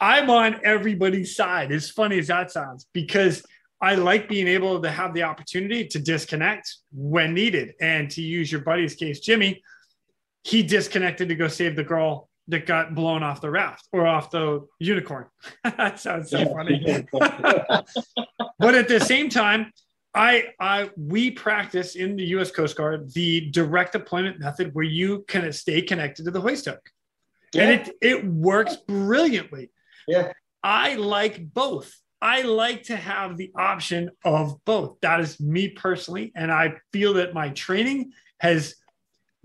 I'm on everybody's side, as funny as that sounds, because I like being able to have the opportunity to disconnect when needed. And to use your buddy's case, Jimmy, he disconnected to go save the girl that got blown off the raft or off the unicorn. *laughs* that sounds so funny. *laughs* but at the same time, I, I, we practice in the U.S. Coast Guard the direct deployment method where you can stay connected to the hoist hook, yeah, and it it works brilliantly. yeah, I like both. I like to have the option of both. That is me personally, and I feel that my training has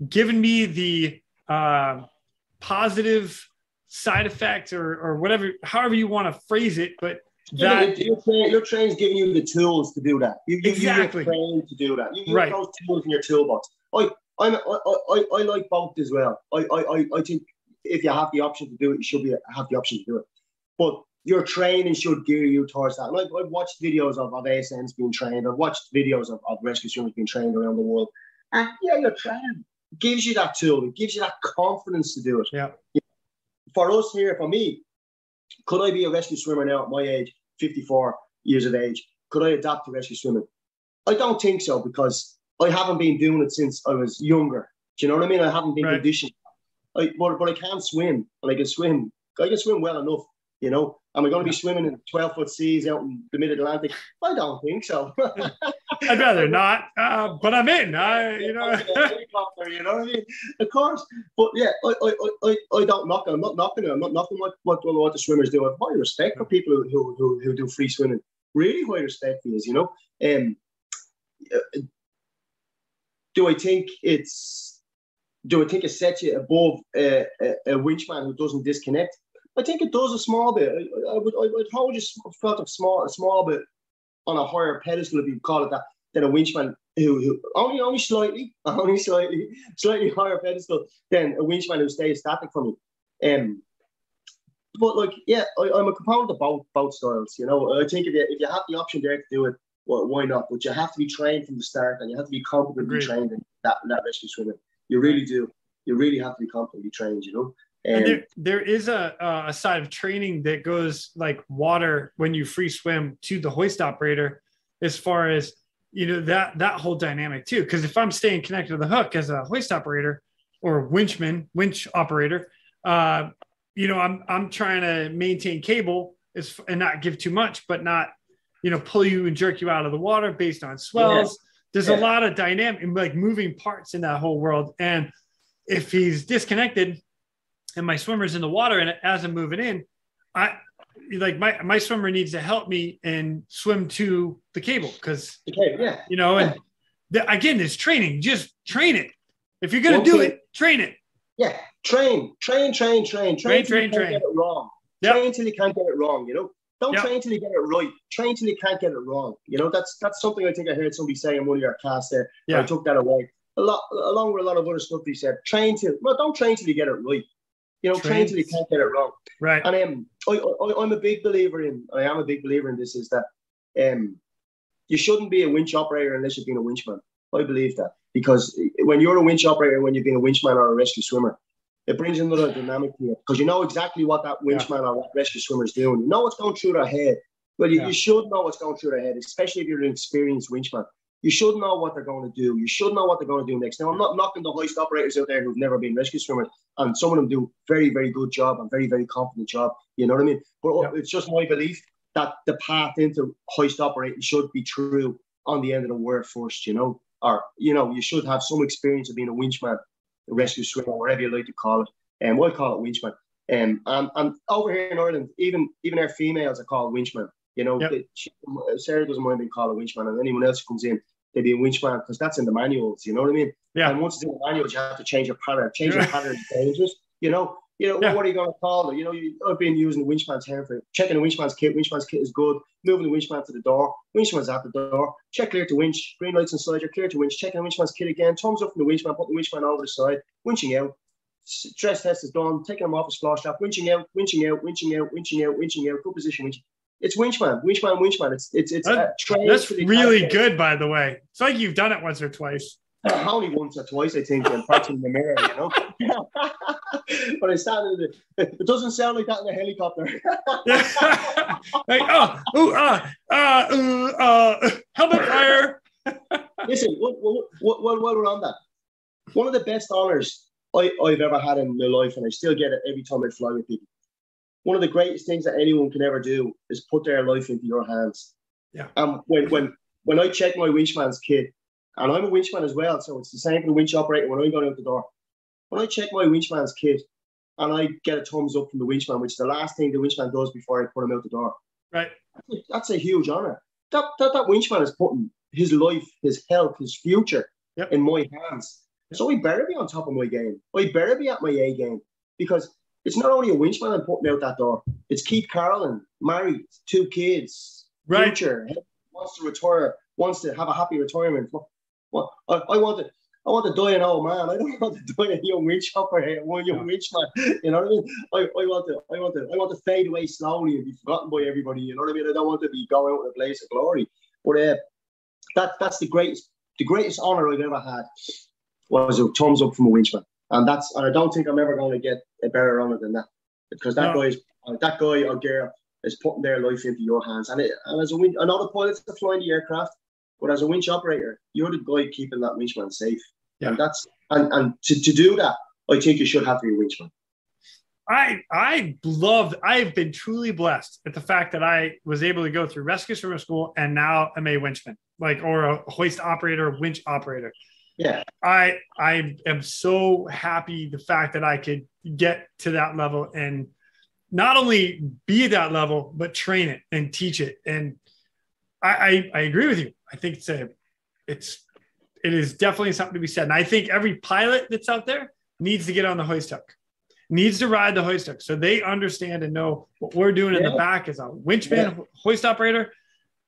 given me the uh, positive side effect or or whatever, however you want to phrase it, but that your, train, your train's giving you the tools to do that. You, you, exactly. you're trained to do that. You, you right. those tools in your toolbox. I, I'm, I, I, I like both as well. I, I, I think if you have the option to do it, you should be have the option to do it. But your training should gear you towards that. And I've, I've watched videos of, of ASNs being trained. I've watched videos of, of rescue swimmers being trained around the world. And yeah, your training gives you that tool. It gives you that confidence to do it. Yeah. For us here, for me, could I be a rescue swimmer now at my age, 54 years of age? Could I adapt to rescue swimming? I don't think so because I haven't been doing it since I was younger. Do you know what I mean? I haven't been Right. conditioned. I, but, but I can swim and I can swim. I can swim well enough, you know. Am I going to be swimming in 12 foot seas out in the mid Atlantic? I don't think so. *laughs* *laughs* I'd rather not, uh, but I'm in. I, you know, *laughs* you know what I mean? Of course, but yeah, I, I, I, I don't knock it. I'm not knocking it. I'm not knocking what, what, what the swimmers do. I have high respect for people who, who, who, do free swimming. Really high respect for you, you know. Um, uh, do I think it's do I think it sets you above a, a, a winchman who doesn't disconnect? I think it does a small bit. I, I would I would hold you felt a small a small bit on a higher pedestal if you call it that than a winchman who, who only only slightly *laughs* only slightly slightly higher pedestal than a winchman who stays static for me. Um, but like yeah, I, I'm a component of both both styles. You know, I think if you if you have the option there to do it, well, why not? But you have to be trained from the start, and you have to be competently Agreed. trained in that in that rescue swimming. You really do. You really have to be competently trained. You know. and Um, there, there is a uh, a side of training that goes like water when you free swim to the hoist operator, as far as you know that that whole dynamic too. Because if I'm staying connected to the hook as a hoist operator or winchman, winch operator, uh, you know, I'm I'm trying to maintain cable is and not give too much, but not you know pull you and jerk you out of the water based on swells. There's a lot of dynamic like moving parts in that whole world, and if he's disconnected and my swimmer's in the water and as I'm moving in, I like my my swimmer needs to help me and swim to the cable because okay, yeah. you know and the, again it's training just train it if you're gonna One do thing- it train it Yeah, train, train, train, train, Train, train, till train, you train. get it wrong. Yep. Train till you can't get it wrong. You know, don't Yep. train till you get it right. Train till you can't get it wrong. You know, that's that's something I think I heard somebody say in one of your casts there. Yeah. I took that away. A lot, along with a lot of other stuff. He said, train till no, don't train till you get it right. You know, train, Train- till you can't get it wrong. right And um, I, I, I'm a big believer in. I am a big believer in this. Is that um, you shouldn't be a winch operator unless you've been a winchman. I believe that because when you're a winch operator, when you've been a winchman or a rescue swimmer, it brings another dynamic to you because you know exactly what that winchman or that rescue swimmer is doing. You know what's going through their head. Well, you, Yeah. you should know what's going through their head, especially if you're an experienced winchman. You should know what they're going to do. You should know what they're going to do next. Now, I'm not knocking the hoist operators out there who've never been rescue swimmers, and some of them do very, very good job and very, very confident job. You know what I mean? But uh, Yeah. it's just my belief that the path into hoist operating should be true on the end of the word first. You know, or you know, you should have some experience of being a winchman, a rescue swimmer, whatever you like to call it. And um, I call it winchman. Um, and, and over here in Ireland, even even our females are called winchman. You know, Yep. Sarah doesn't mind being called a winchman, and anyone else who comes in, they be a winchman because that's in the manuals. You know what I mean? Yeah. And once it's in the manuals, you have to change your pattern. Change your pattern is dangerous. You know. You know Yeah. what are you going to call it? You know, you, I've been using the winchman's hair for checking the winchman's kit. Winchman's kit is good. Moving the winchman to the door. Winchman's at the door. Check clear to winch. Green lights inside. You're clear to winch. Checking the winchman's kit again. Thumbs up from the winchman. Put the winchman over the side. Winching out. Stress test is done. Taking them off his splash strap. Winching out. Winching out. Winching out. Winching out. Winching out. Good position. Winch. It's winchman. Winchman. Winchman. It's it's it's That- uh, that's really good by the way it's like you've done it once or twice Only once or twice, I think, and practicing in the mirror, you know. *laughs* but I started it. it doesn't sound like that in a helicopter. *laughs* Like, oh, ooh, uh, uh, ooh, uh, helmet fire. *laughs* Listen, while, while, while, we're on that, one of the best honors I, I've ever had in my life, and I still get it every time I fly with people. One of the greatest things that anyone can ever do is put their life into your hands. Yeah. Um, when when when I check my winchman's kit, and I'm a winchman as well, so it's the same for the winch operator when I'm going out the door. When I check my winchman's kit, and I get a thumbs up from the winchman, which is the last thing the winchman does before I put him out the door. Right. That's a huge honor. That that, that winchman is putting his life, his health, his future Yep. in my hands. So I better be on top of my game. I better be at my A game because it's not only a winchman I'm putting out that door. It's Keith Carolan, married, two kids, Right. future, wants to retire, wants to have a happy retirement. Well, I, I want to. I want to die an old man. I don't *laughs* want to die a young winch operator, one young winch man. You know what I mean? I, I want to, I want to, I want to fade away slowly and be forgotten by everybody. You know what I mean? I don't want to be going out in a blaze of glory. But uh, that that's the greatest, the greatest honor I've ever had was a thumbs up from a winchman, and that's and I don't think I'm ever going to get a better honor than that because that No. guy's that guy or girl is putting their life into your hands, and it, and as a win, I know the pilots are flying the aircraft, but as a winch operator, you're the guy keeping that winchman safe, Yeah. and that's and and to, to do that, I think you should have to be a winchman. I I loved. I've been truly blessed at the fact that I was able to go through rescue swimmer school and now I'm a winchman, like or a hoist operator, winch operator. Yeah, I I am so happy the fact that I could get to that level and not only be at that level but train it and teach it. And I I, I agree with you. I think it's a it's it is definitely something to be said. And I think every pilot that's out there needs to get on the hoist hook, needs to ride the hoist hook so they understand and know what we're doing in the back as a winchman, hoist operator,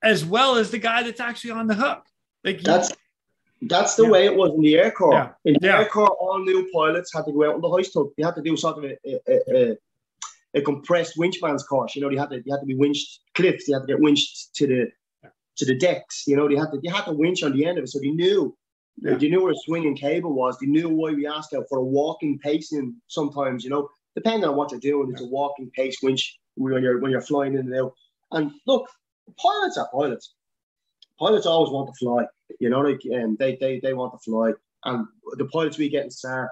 as well as the guy that's actually on the hook. Like that's that's the Yeah. way it was in the Air Corps. Yeah. In the Yeah. Air Corps, all new pilots had to go out on the hoist hook. They had to do sort of a, a, a, a, compressed winchman's course. You know, they had to they had to be winched cliffs. They had to get winched to the to the decks. You know, they had to they had to winch on the end of it, so they knew. Yeah. They knew where a swinging cable was. They knew why we asked out for a walking pacing. Sometimes, you know, depending on what you're doing, it's a walking pace winch when you're when you're flying in and out. And look, pilots are pilots. Pilots always want to fly. You know, like um, they they they want to fly. And the pilots we get in SAR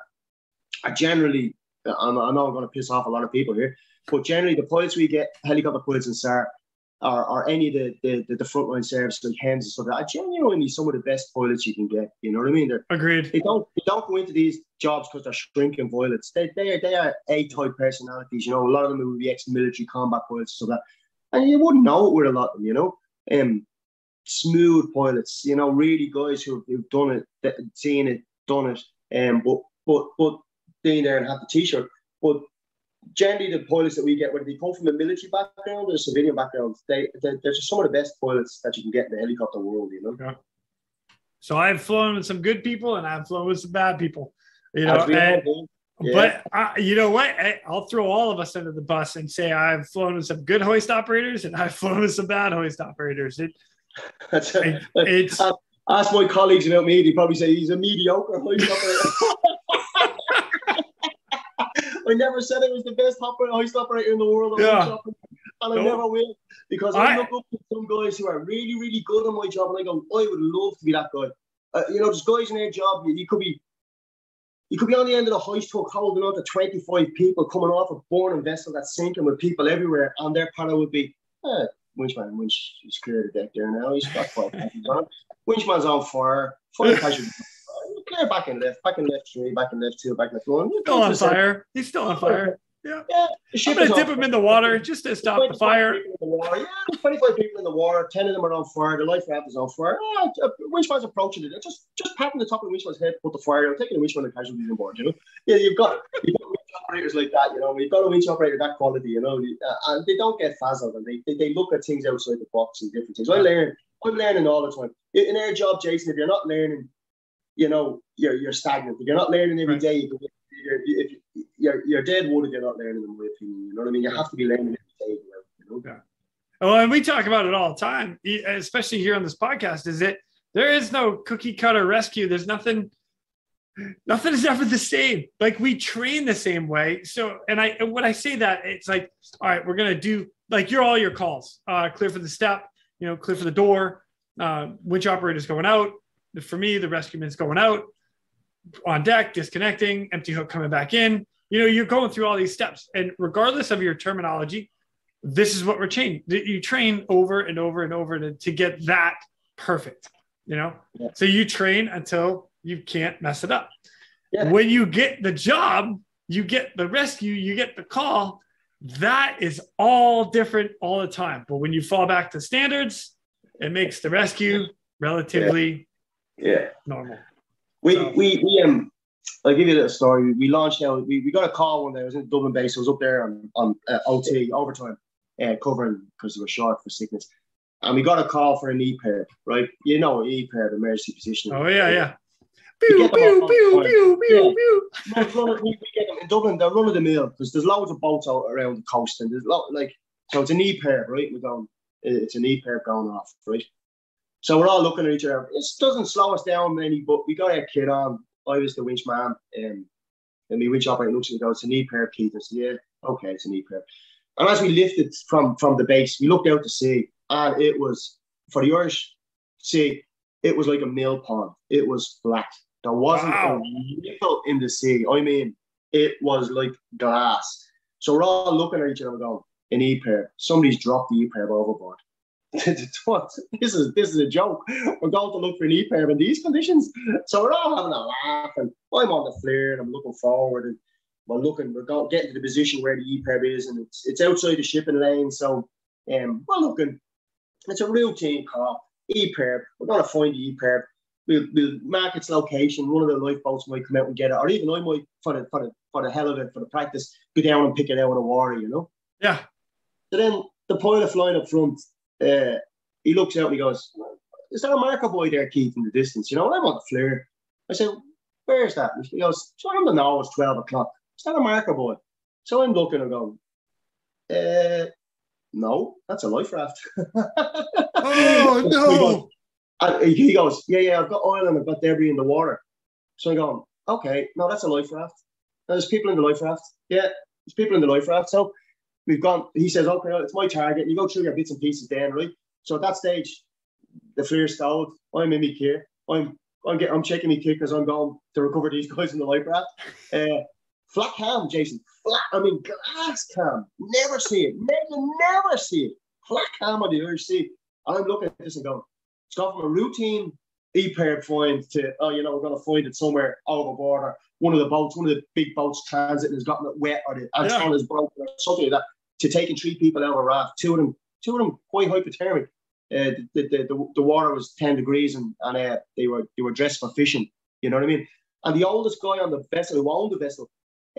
are generally. I'm, I know I'm going to piss off a lot of people here, but generally the pilots we get, helicopter pilots in SAR, or, or any of the the, the, the frontline service like HEMS and stuff like that, are genuinely some of the best pilots you can get. You know what I mean? They're, agreed. they don't they don't go into these jobs because they're shrinking pilots. They they are they are A type personalities. You know, a lot of them would be ex-military combat pilots, so that and you wouldn't know it with a lot of them. You know, um, smooth pilots. You know, really guys who who've done it, that, seen it, done it. Um, but but but being there and have the t-shirt. But generally, the pilots that we get, whether they come from a military background or a civilian background, they they- they're just some of the best pilots that you can get in the helicopter world. You know. So I've flown with some good people and I've flown with some bad people. You know, As we all and- Yeah. but uh, you know what? I, I'll throw all of us under the bus and say I've flown with some good hoist operators and I've *laughs* flown with some bad hoist operators. It, *laughs* That's it- it's Uh, Ask my colleagues about me, they probably say he's a mediocre operator. *laughs* I never said I was the best hopper, hoist operator in the world. Yeah. And I No. never will. Because I, I- look up to some guys who are really, really good at my job and I go, I would love to be that guy. Uh, you know, there's guys in their job, you, you could be you could be on the end of the hoist hook holding on to 25 people coming off a burning vessel that's sinking with people everywhere, and their panel would be, eh, Winchman, Winch, he's clear the deck there now. He's got five casualties on. Winchman's on fire. Five casualties. Clear back and left, back and left three, back and left two, back and left one. still on fire. He's still on fire. Yeah, the I'm gonna is on dip him in the water just to stop the 25 fire. the water. Yeah, 25 people in the water. 10 of them are on fire. The life raft is on fire. Ah, uh, Winchman's approaching it. Just just patting the top of the Winchman's head, put the fire out, taking the Winchman and casualties on board, you know? Yeah, you've got, you've got operators like that, you know? You've got a winch operator that quality, you know? Uh, and they don't get frazzled and they, they, they look at things outside the box and different things. I learn, I'm learning all the time. In our job, Jason, if you're not learning, you know, you're, you're stagnant. If you're not learning every day, you're, if you're, you're dead wood if you're not learning, in my opinion. You know what I mean? You have to be learning every day. You know? Oh, and we talk about it all the time, especially here on this podcast. Is it there is no cookie cutter rescue? There's nothing. Nothing is ever the same. Like we train the same way. So, and I and when I say that, it's like, all right, we're gonna do like you're all your calls. Uh, clear for the step, you know, clear for the door. Uh, winch operator's going out. For me, the rescueman's going out on deck, disconnecting, empty hook coming back in. You know, you're going through all these steps, and regardless of your terminology, this is what we're training. You train over and over and over to, to get that perfect, you know? Yeah. So you train until you can't mess it up. Yeah. When you get the job, you get the rescue, you get the call. That is all different all the time. But when you fall back to standards, it makes the rescue relatively Yeah. normal. We, So- we, we, um, I'll give you a little story. We launched out. We, we got a call one day. I was in Dublin base. I was up there on, on uh, OT overtime, uh, covering because they were short for sickness. And we got a call for an EPIRB, right? You know, EPIRB, emergency position. Oh yeah, yeah. Pew, pew, pew, pew, pew, pew. In Dublin, they're run of the mill because there's loads of boats out around the coast, and there's a lot like so. It's a EPIRB, right? We're going. It's a EPIRB going off, right? So we're all looking at each other. It doesn't slow us down many, but we got our kid on. I was the winch man, um, and we winch operator looks and goes, "It's an EPIRB, Keith." I said, "Yeah, okay, it's a EPIRB." And as we lifted from from the base, we looked out to sea, and it was for the Irish sea. It was like a mill pond. It was flat. There wasn't wow. a nickel in the sea. I mean, it was like glass. So we're all looking at each other going, an E pair. Somebody's dropped the E pair overboard. *laughs* this is this is a joke. We're going to look for an E pair in these conditions. So we're all having a laugh, and I'm on the flare and I'm looking forward, and we're looking, we're going, getting to the position where the E pair is, and it's it's outside the shipping lane. So um, we're looking. It's a routine call. E pair. We're going to find the EPIRB we'll, we'll mark its location. One of the lifeboats might come out and get it, or even I might, for the, for the, for the hell of it, for the practice, go down and pick it out of the water, you know? Yeah. So then the pilot flying up front, uh, he looks out and he goes, Is that a marker buoy there, Keith, in the distance? You know, I'm on the flare. I said, Where's that? He goes, So I'm the know it's 12 o'clock. Is that a marker buoy? So I'm looking and going, uh, no, that's a life raft. *laughs* oh no! And he goes, Yeah, yeah, I've got oil and I've got debris in the water. So I'm going, Okay, no, that's a life raft. And there's people in the life raft. Yeah, there's people in the life raft. So we've gone, he says, Okay, it's my target. You go through your bits and pieces then, right? So at that stage, the flare stalled. I'm in my gear. I'm I'm getting I'm checking my kit because I'm going to recover these *laughs* guys in the life raft. Uh, flat cam, Jason. Flat, I mean glass cam. Never see it. Never, never see it. Flat cam on the Irish Sea. And I'm looking at this and going, it's gone from a routine EPIRB find to, oh, you know, we're going to find it somewhere overboard or one of the boats, one of the big boats transiting has gotten it wet or the antenna is broken or something like that, to taking three people out of a raft, two of them, two of them quite hypothermic. Uh, the, the, the, the, water was 10 degrees and, and uh, they were they were dressed for fishing. You know what I mean? And the oldest guy on the vessel who owned the vessel,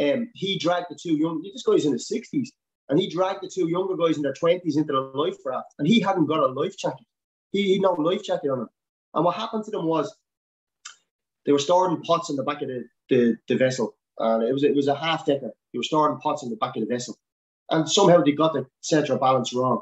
um, he dragged the two young, this guy's in his 60s, and he dragged the two younger guys in their 20s into the life raft, and he hadn't got a life jacket. He, he no life jacket on him. And what happened to them was they were storing pots in the back of the, the, the vessel. And it was it was a half decker. They were storing pots in the back of the vessel. And somehow they got the center balance wrong.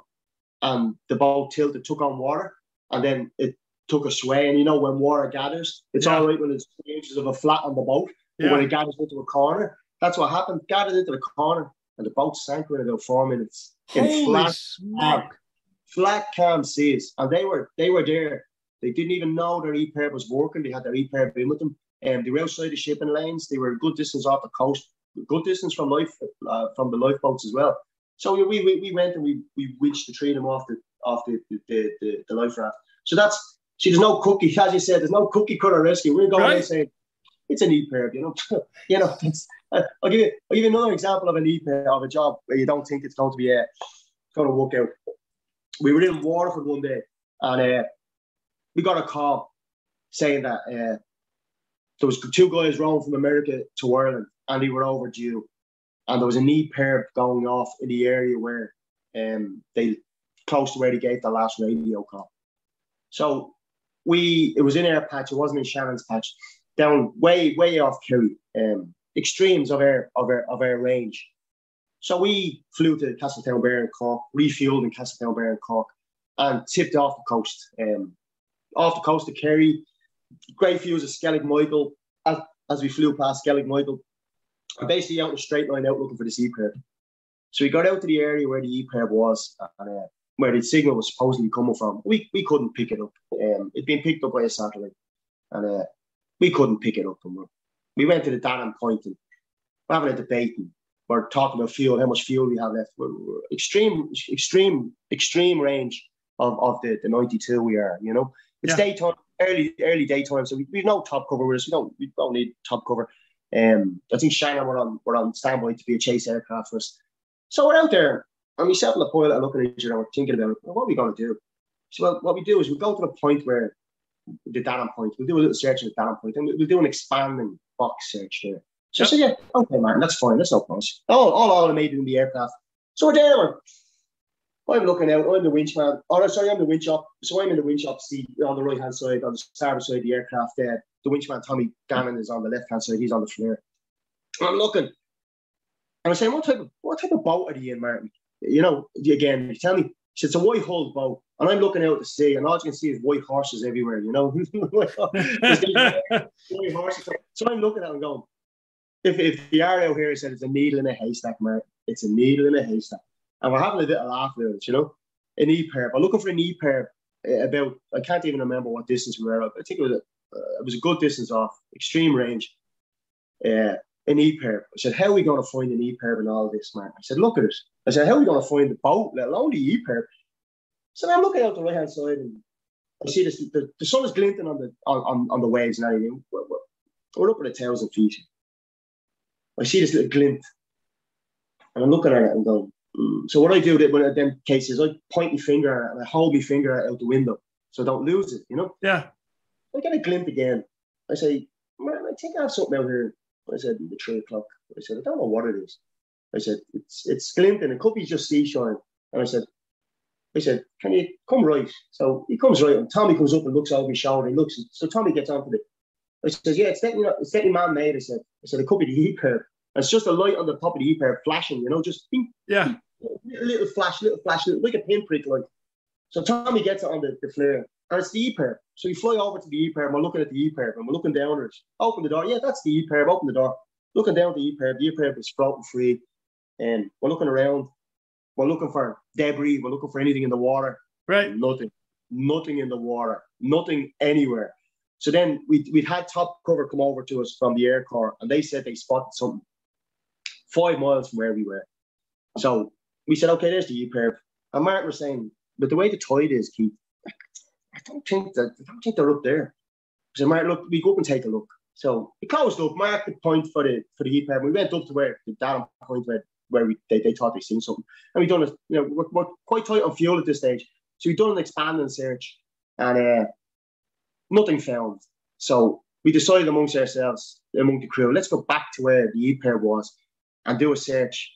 And the boat tilted, took on water, and then it took a sway. And you know, when water gathers, it's yeah. all right when it's three inches of a flat on the boat. But yeah. when it gathers into a corner, that's what happened. Gathered into the corner, and the boat sank within about four minutes. Holy in flat flat calm seas, and they were they were there. They didn't even know their EPIRB was working. They had their EPIRB in with them, and they were outside the shipping lanes. They were a good distance off the coast, good distance from life uh, from the lifeboats as well. So we, we, we went and we we winched the three of them off the off the the, the, the life raft. So that's see, there's no cookie, *laughs* as you said, there's no cookie cutter rescue. We're going right. saying it's an EPIRB, you know. *laughs* you know, uh, *laughs* I'll give you I'll give you another example of an EPIRB of a job where you don't think it's going to be uh, going to work out we were in Waterford one day and uh, we got a call saying that uh, there was two guys rowing from America to Ireland and they were overdue. And there was an EPIRB going off in the area where um, they close to where they gave the last radio call. So we it was in our patch, it wasn't in Shannon's patch, down way, way off Kerry, um, extremes of our of our of our range. So we flew to Castletownbere and Cork, refueled in Castletownbere and Cork, and tipped off the coast. Um, off the coast of Kerry, great views of Skellig Michael as, as we flew past Skellig Michael. And basically out in a straight line out looking for the EPIRB. So we got out to the area where the EPIRB was and uh, where the signal was supposedly coming from. We, we couldn't pick it up. Um, it'd been picked up by a satellite and uh, we couldn't pick it up. we went to the datum point and we're having a debate and we're talking about fuel, how much fuel we have left. We're, we're extreme, extreme, extreme range of, of the, the 92 we are, you know. It's yeah. daytime, early early daytime, so we, we've no top cover with us. We don't we don't need top cover. Um, I think Shannon were on we're on standby to be a chase aircraft for us. So we're out there, and we set on the pilot and looking at each other and we're thinking about well, what are we going to do? So well, what we do is we go to the point where the datum point, we'll do a little search at the datum point, and we'll do an expanding box search there. So yep. I said, yeah, okay, Martin, that's fine. That's no problem. All, all automated in the aircraft. So we're there. We're, I'm looking out. I'm the winch man. Oh, sorry, I'm the winch up. So I'm in the winch up seat on the right hand side, on the starboard side of the aircraft eh, there. The winch man, Tommy Gannon, is on the left hand side. He's on the flare. I'm looking. And I'm saying, what type of what type of boat are you in, Martin? You know, again, you tell me. She said, it's a white hulled boat. And I'm looking out to sea, and all you can see is white horses everywhere, you know? *laughs* *laughs* white horses. So I'm looking at and going, if, if the out here said it's a needle in a haystack, man, it's a needle in a haystack. And we're having a little laugh with it, you know? An EPIRB. I'm looking for an EPIRB eh, about, I can't even remember what distance we were at. I think it was a, uh, it was a good distance off, extreme range. Uh, an EPIRB. I said, how are we going to find an EPIRB in all this, man? I said, look at it. I said, how are we going to find the boat, let alone the EPIRB? So I'm looking out the right hand side and I see this, the, the sun is glinting on the on, on, the waves everything. We're, we're, we're up at a thousand feet. I see this little glint, and I'm looking at it and going. Mm. So what I do that when them cases, I point my finger and I hold my finger out the window so I don't lose it. You know. Yeah. I get a glint again. I say, man, I think I have something out here. I said, the three o'clock. I said, I don't know what it is. I said, it's it's glinting. It could be just sea shine. And I said, I said, can you come right? So he comes right, and Tommy comes up and looks over his shoulder. He looks, so Tommy gets onto the. I said, yeah, it's definitely, it's definitely man made. I said, I said, it could be the EPIRB. It's just a light on the top of the EPIRB flashing, you know, just yeah, little, little flash, little flash, little, like a pinprick, like. So Tommy gets it on the, the flare, and it's the EPIRB. So you fly over to the EPIRB, and we're looking at the EPIRB, and we're looking down at it. Open the door. Yeah, that's the EPIRB. Open the door. Looking down at the EPIRB. The EPIRB is floating free. And we're looking around. We're looking for debris. We're looking for anything in the water. Right. Nothing. Nothing in the water. Nothing anywhere. So then we we'd had top cover come over to us from the Air Corps, and they said they spotted something five miles from where we were. So we said, okay, there's the U-curve. And Martin was saying, but the way the tide is, Keith, I don't think that I don't think they're up there. So Martin, look, we go up and take a look. So we closed up, marked the point for the for the EPIRB. We went up to where the down point where where we they, they thought they seen something. And we done it, you know, we're, we're, quite tight on fuel at this stage. So we done an expanding search and uh, nothing found. So we decided amongst ourselves, among the crew, let's go back to where the EPIRB was and do a search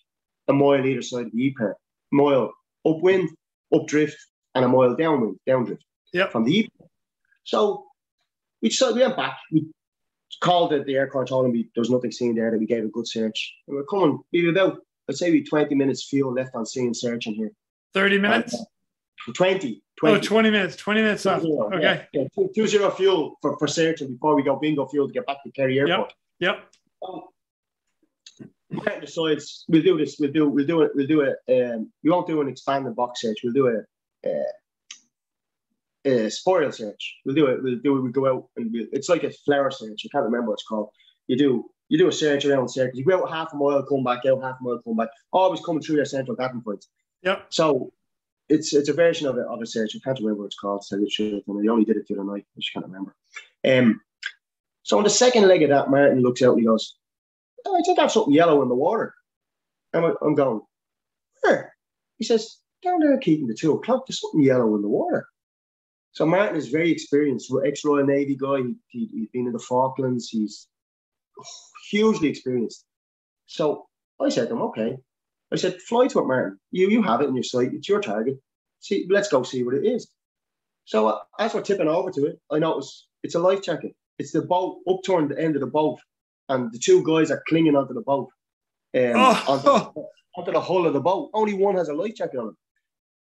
a mile either side of the EPIRB. Mile upwind, updrift, and a mile downwind, downdrift yep. from the EPIRB. So we decided we went back. We called the, the Air told them we, there was nothing seen there, that we gave a good search. And we're coming, we about, I'd say we 20 minutes fuel left on seeing searching here. 30 minutes? Uh, 20, 20. Oh, 20 minutes, 20 minutes off. Okay. Yeah, yeah. Two, two zero fuel for, for searching before we go bingo fuel to get back to Kerry Airport. Yep. Yep. Um, Martin decides we'll do this. We'll do. We'll do it. We'll do it. Um, we won't do an expanded box search. We'll do a, a, a spoil search. We'll do it. We'll do it. We go out and we'll, it's like a flower search. I can't remember what it's called. You do. You do a search around the circle. You go out half a mile, come back out half a mile, come back. Always coming through your central gathering points. Yep. So it's it's a version of a, of a search. I can't remember what it's called. So tell you and I only did it the other night. I just can't remember. Um. So on the second leg of that, Martin looks out and he goes, oh, I think I have something yellow in the water. And I'm going, where? He says, down there keeping the two o'clock, there's something yellow in the water. So Martin is very experienced, ex-Royal Navy guy. He, he, has been in the Falklands. He's hugely experienced. So I said to him, okay. I said, fly to it, Martin. You you have it in your sight. It's your target. See, let's go see what it is. So uh, as we're tipping over to it, I notice it's a life jacket. It's the boat upturned the end of the boat and the two guys are clinging onto the boat, um, oh. onto, onto, the hull of the boat. Only one has a life jacket on.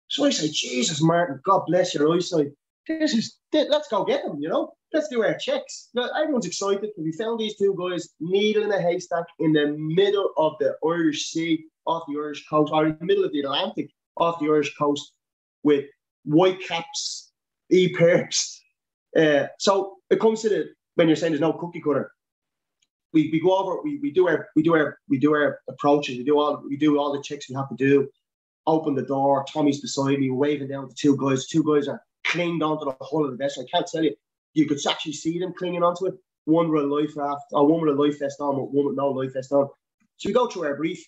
So I say, Jesus, Martin, God bless your eyesight. This is, let's go get them, you know? Let's do our checks. Now, Everyone's excited. We found these two guys, needle in a haystack, in the middle of the Irish Sea, off the Irish coast, or in the middle of the Atlantic, off the Irish coast, with white caps, EPIRBs. Uh, so it comes to the, when you're saying there's no cookie cutter, we, we go over, we, we do our we do our we do our approaches, we do all we do all the checks we have to do. Open the door, Tommy's beside me, waving down the two guys. two guys are clinged onto the hull of the vessel. I can't tell you, you could actually see them clinging onto it. One with a life raft, or one with a life vest on, one with no life vest on. So we go through our brief,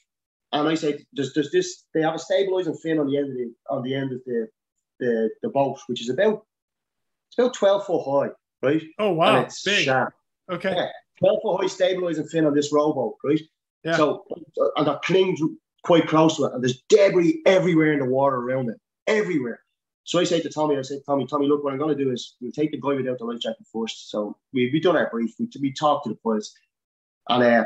and I say, "Does does this?" They have a stabilizing fin on the end of the on the end of the the, the boat, which is about it's about twelve foot high, right? Oh wow, it's big. Sharp. Okay. Yeah 12 foot high stabilizing fin on this rowboat, right? Yeah. So I got clinged quite close to it, and there's debris everywhere in the water around it, everywhere. So I say to Tommy, I said, Tommy, Tommy, look, what I'm going to do is we'll take the guy without the life jacket first. So we we done our brief, we, we talked to the boys, and uh,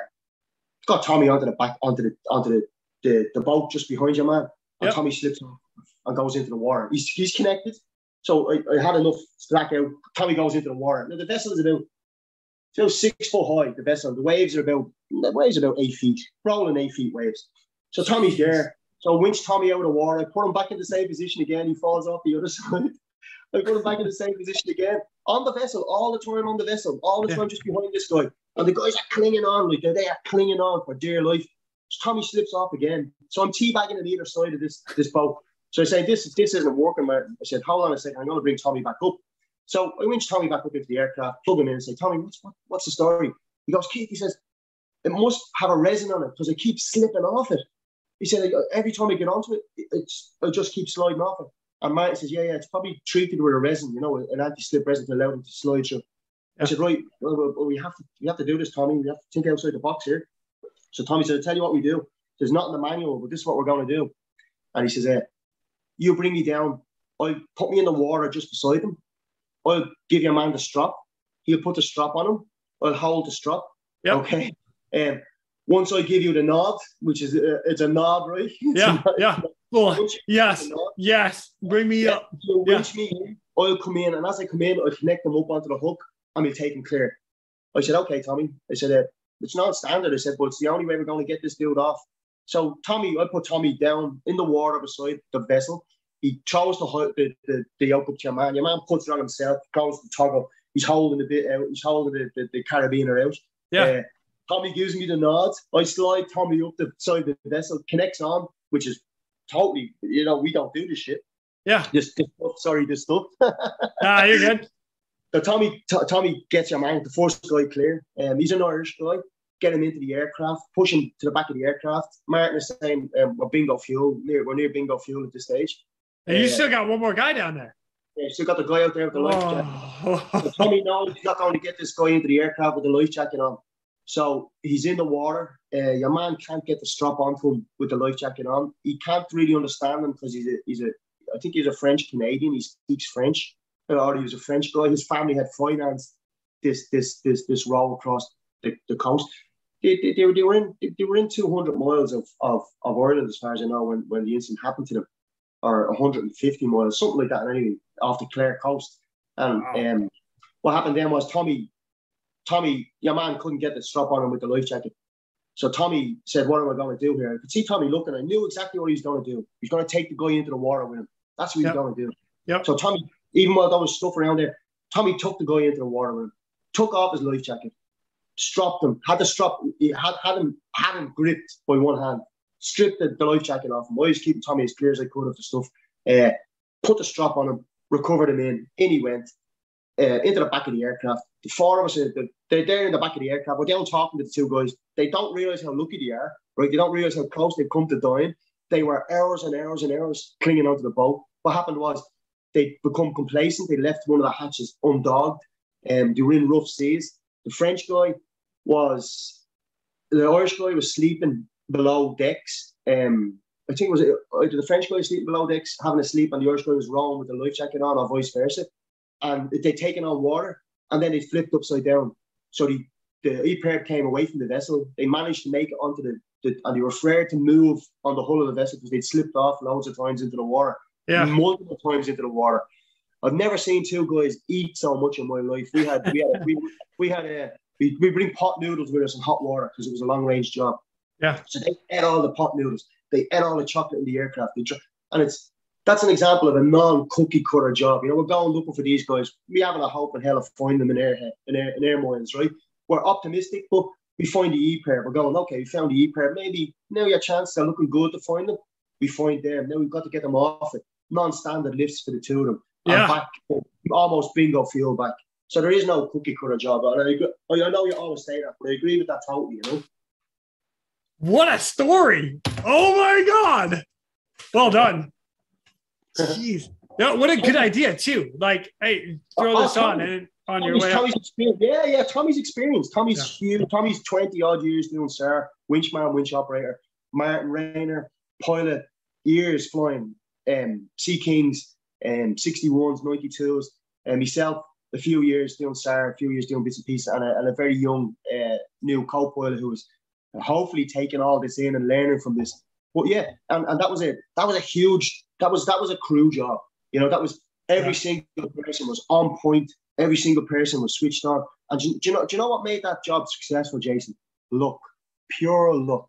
got Tommy onto the back onto the onto the the, the boat just behind you, man. And Yep. Tommy slips off and goes into the water. He's he's connected. So I, I had enough slack out. Tommy goes into the water. Now the vessel is about so six foot high. The vessel, the waves are about the waves are about eight feet, rolling eight feet waves. So Tommy's there. So I winch Tommy out of the water. I put him back in the same position again. He falls off the other *laughs* side. I put him back in the same position again on the vessel, all the time on the vessel, all the Yeah. time just behind this guy. And the guys are clinging on, like they're, they are clinging on for dear life. So Tommy slips off again. So I'm teabagging on either side of this this boat. So I say, this this isn't working. I said, hold on a second, I'm going to bring Tommy back up. So I winch Tommy back up into the aircraft, plug him in and say, Tommy, what's, what, what's the story? He goes, Keith, he says, it must have a resin on it because it keeps slipping off it. He said, every time I get onto it, it, it's, I just keep sliding off it. And Martin says, yeah, yeah, it's probably treated with a resin, you know, an anti-slip resin to allow them to slide through. I said, right, well, we have to we have to do this, Tommy. We have to think outside the box here. So Tommy said, I'll tell you what we do. There's not in the manual, but this is what we're going to do. And he says, uh, you bring me down. I'll put me in the water just beside him. I'll give your man the strap. He'll put the strap on him. I'll hold the strap. Yep. Okay. Um, once I give you the nod, which is uh, it's a nod, right? *laughs* It's Yeah, nod. yeah. Oh, yes, nod, yes. Bring me yeah, up. you Yeah. winch me in, I'll come in, and as I come in, I'll connect them up onto the hook and we'll take them clear. I said, okay, Tommy. I said, uh, it's not standard. I said, but it's the only way we're going to get this dude off. So Tommy, I put Tommy down in the water beside the vessel. He throws the the, the, the yoke up to your man. Your man puts it on himself, goes to the toggle. He's holding the bit out. He's holding the, the, the carabiner out. Yeah. Uh, Tommy gives me the nod. I slide Tommy up the side of the vessel, connects on, which is totally, you know, we don't do this shit. Yeah. This, this stuff, sorry, this stuff. Ah, you're good. *laughs* So Tommy, T- Tommy gets your man, the first guy clear. Um, he's an Irish guy. Get him into the aircraft, push him to the back of the aircraft. Martin is saying, um, "We're bingo fuel. Near, we're near bingo fuel at this stage." And you still got one more guy down there. Yeah, still got the guy out there with the life jacket. So Oh. Tommy knows he's not going to get this guy into the aircraft with the life jacket on. So he's in the water. Uh, your man can't get the strap onto him with the life jacket on. He can't really understand him because he's a, he's a, I think he's a French Canadian. He speaks French, or he was a French guy. His family had financed this this this this row across the, the coast. They, they, they, were, they were in they were in 200 miles of, of, of Ireland as far as I know when, when the incident happened to them, or 150 miles, something like that. Anyway, off the Clare coast. And Wow. um, what happened then was Tommy, Tommy, your man couldn't get the strap on him with the life jacket. So Tommy said, "What am I going to do here?" I could see Tommy looking. I knew exactly what he was going to do. He's going to take the guy into the water with him. That's what he's Yep. going to do. Yep. So Tommy, even while there was stuff around there, Tommy took the guy into the water with him, took off his life jacket, strapped him, had the strap, he had, had him had him gripped by one hand, stripped the, the life jacket off him. I was keeping Tommy as clear as I could of the stuff. Uh, put the strap on him, recovered him in, in he went. Uh, into the back of the aircraft. The four of us, uh, they're there in the back of the aircraft. We're down talking to the two guys. They don't realize how lucky they are, right? They don't realize how close they've come to dying. They were hours and hours and hours clinging onto the boat. What happened was they become complacent. They left one of the hatches undogged. Um, they were in rough seas. The French guy was, the Irish guy was sleeping below decks. Um, I think it was either the French guy was sleeping below decks, having a sleep, and the Irish guy was rowing with the life jacket on, or vice versa. And they'd taken on water, and then it flipped upside down. So the the EPIRB came away from the vessel. They managed to make it onto the, the and they were afraid to move on the hull of the vessel because they'd slipped off loads of times into the water, Yeah. multiple times into the water. I've never seen two guys eat so much in my life. We had we had we, we had a we, we bring pot noodles with us in hot water because it was a long range job. Yeah. So they ate all the pot noodles. They ate all the chocolate in the aircraft. They and it's that's an example of a non-cookie cutter job. You know, we're going looking for these guys. We haven't a hope in hell of finding them in air in air, in air mines, right? We're optimistic, but we find the E pair. We're going, okay, we found the E pair. Maybe now your chance they're looking good to find them. We find them. Now we've got to get them off it. Non-standard lifts for the two of them. And Yeah. back almost bingo fuel back. So there is no cookie cutter job. And I, agree, I know you always say that, but I agree with that totally, you know. What a story. Oh my God. Well done. Jeez. No, what a good idea, too. Like, hey, throw this on. And on your way. Tommy's experience. Yeah, yeah. Tommy's experience. Tommy's yeah. huge. Tommy's twenty odd years doing SAR, winchman, winch operator. Martin Rayner, pilot, years flying. Um, Sea Kings, um, 61s, 92s, and myself a few years doing SAR, a few years doing bits and pieces, and a, and a very young uh, new co-pilot who was hopefully taking all this in and learning from this. But yeah, and, and that was it. That was a huge. That was that was a crew job. You know, that was every yeah. single person was on point. Every single person was switched on. And do, do, you know? Do you know what made that job successful, Jason? Luck, pure luck.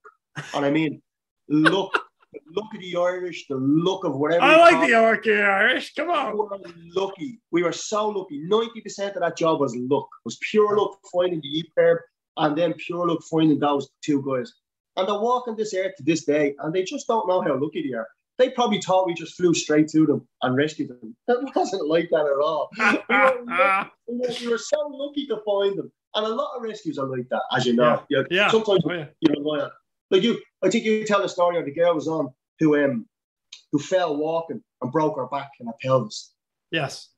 And I mean, look, the look of the Irish, the look of whatever. I like the look the Irish. Come on. We were lucky. We were so lucky. 90% of that job was luck. It was pure luck finding the EPIRB and then pure luck finding those two guys. And they're walking this earth to this day, and they just don't know how lucky they are. They probably thought we just flew straight to them and rescued them. *laughs* It wasn't like that at all. *laughs* we, were, we, were, so lucky to find them. And a lot of rescues are like that, as you know. Yeah. yeah. Sometimes oh, yeah. you know, like you, I think you tell the story of the girl was on who um who fell walking and broke her back and her pelvis. Yes.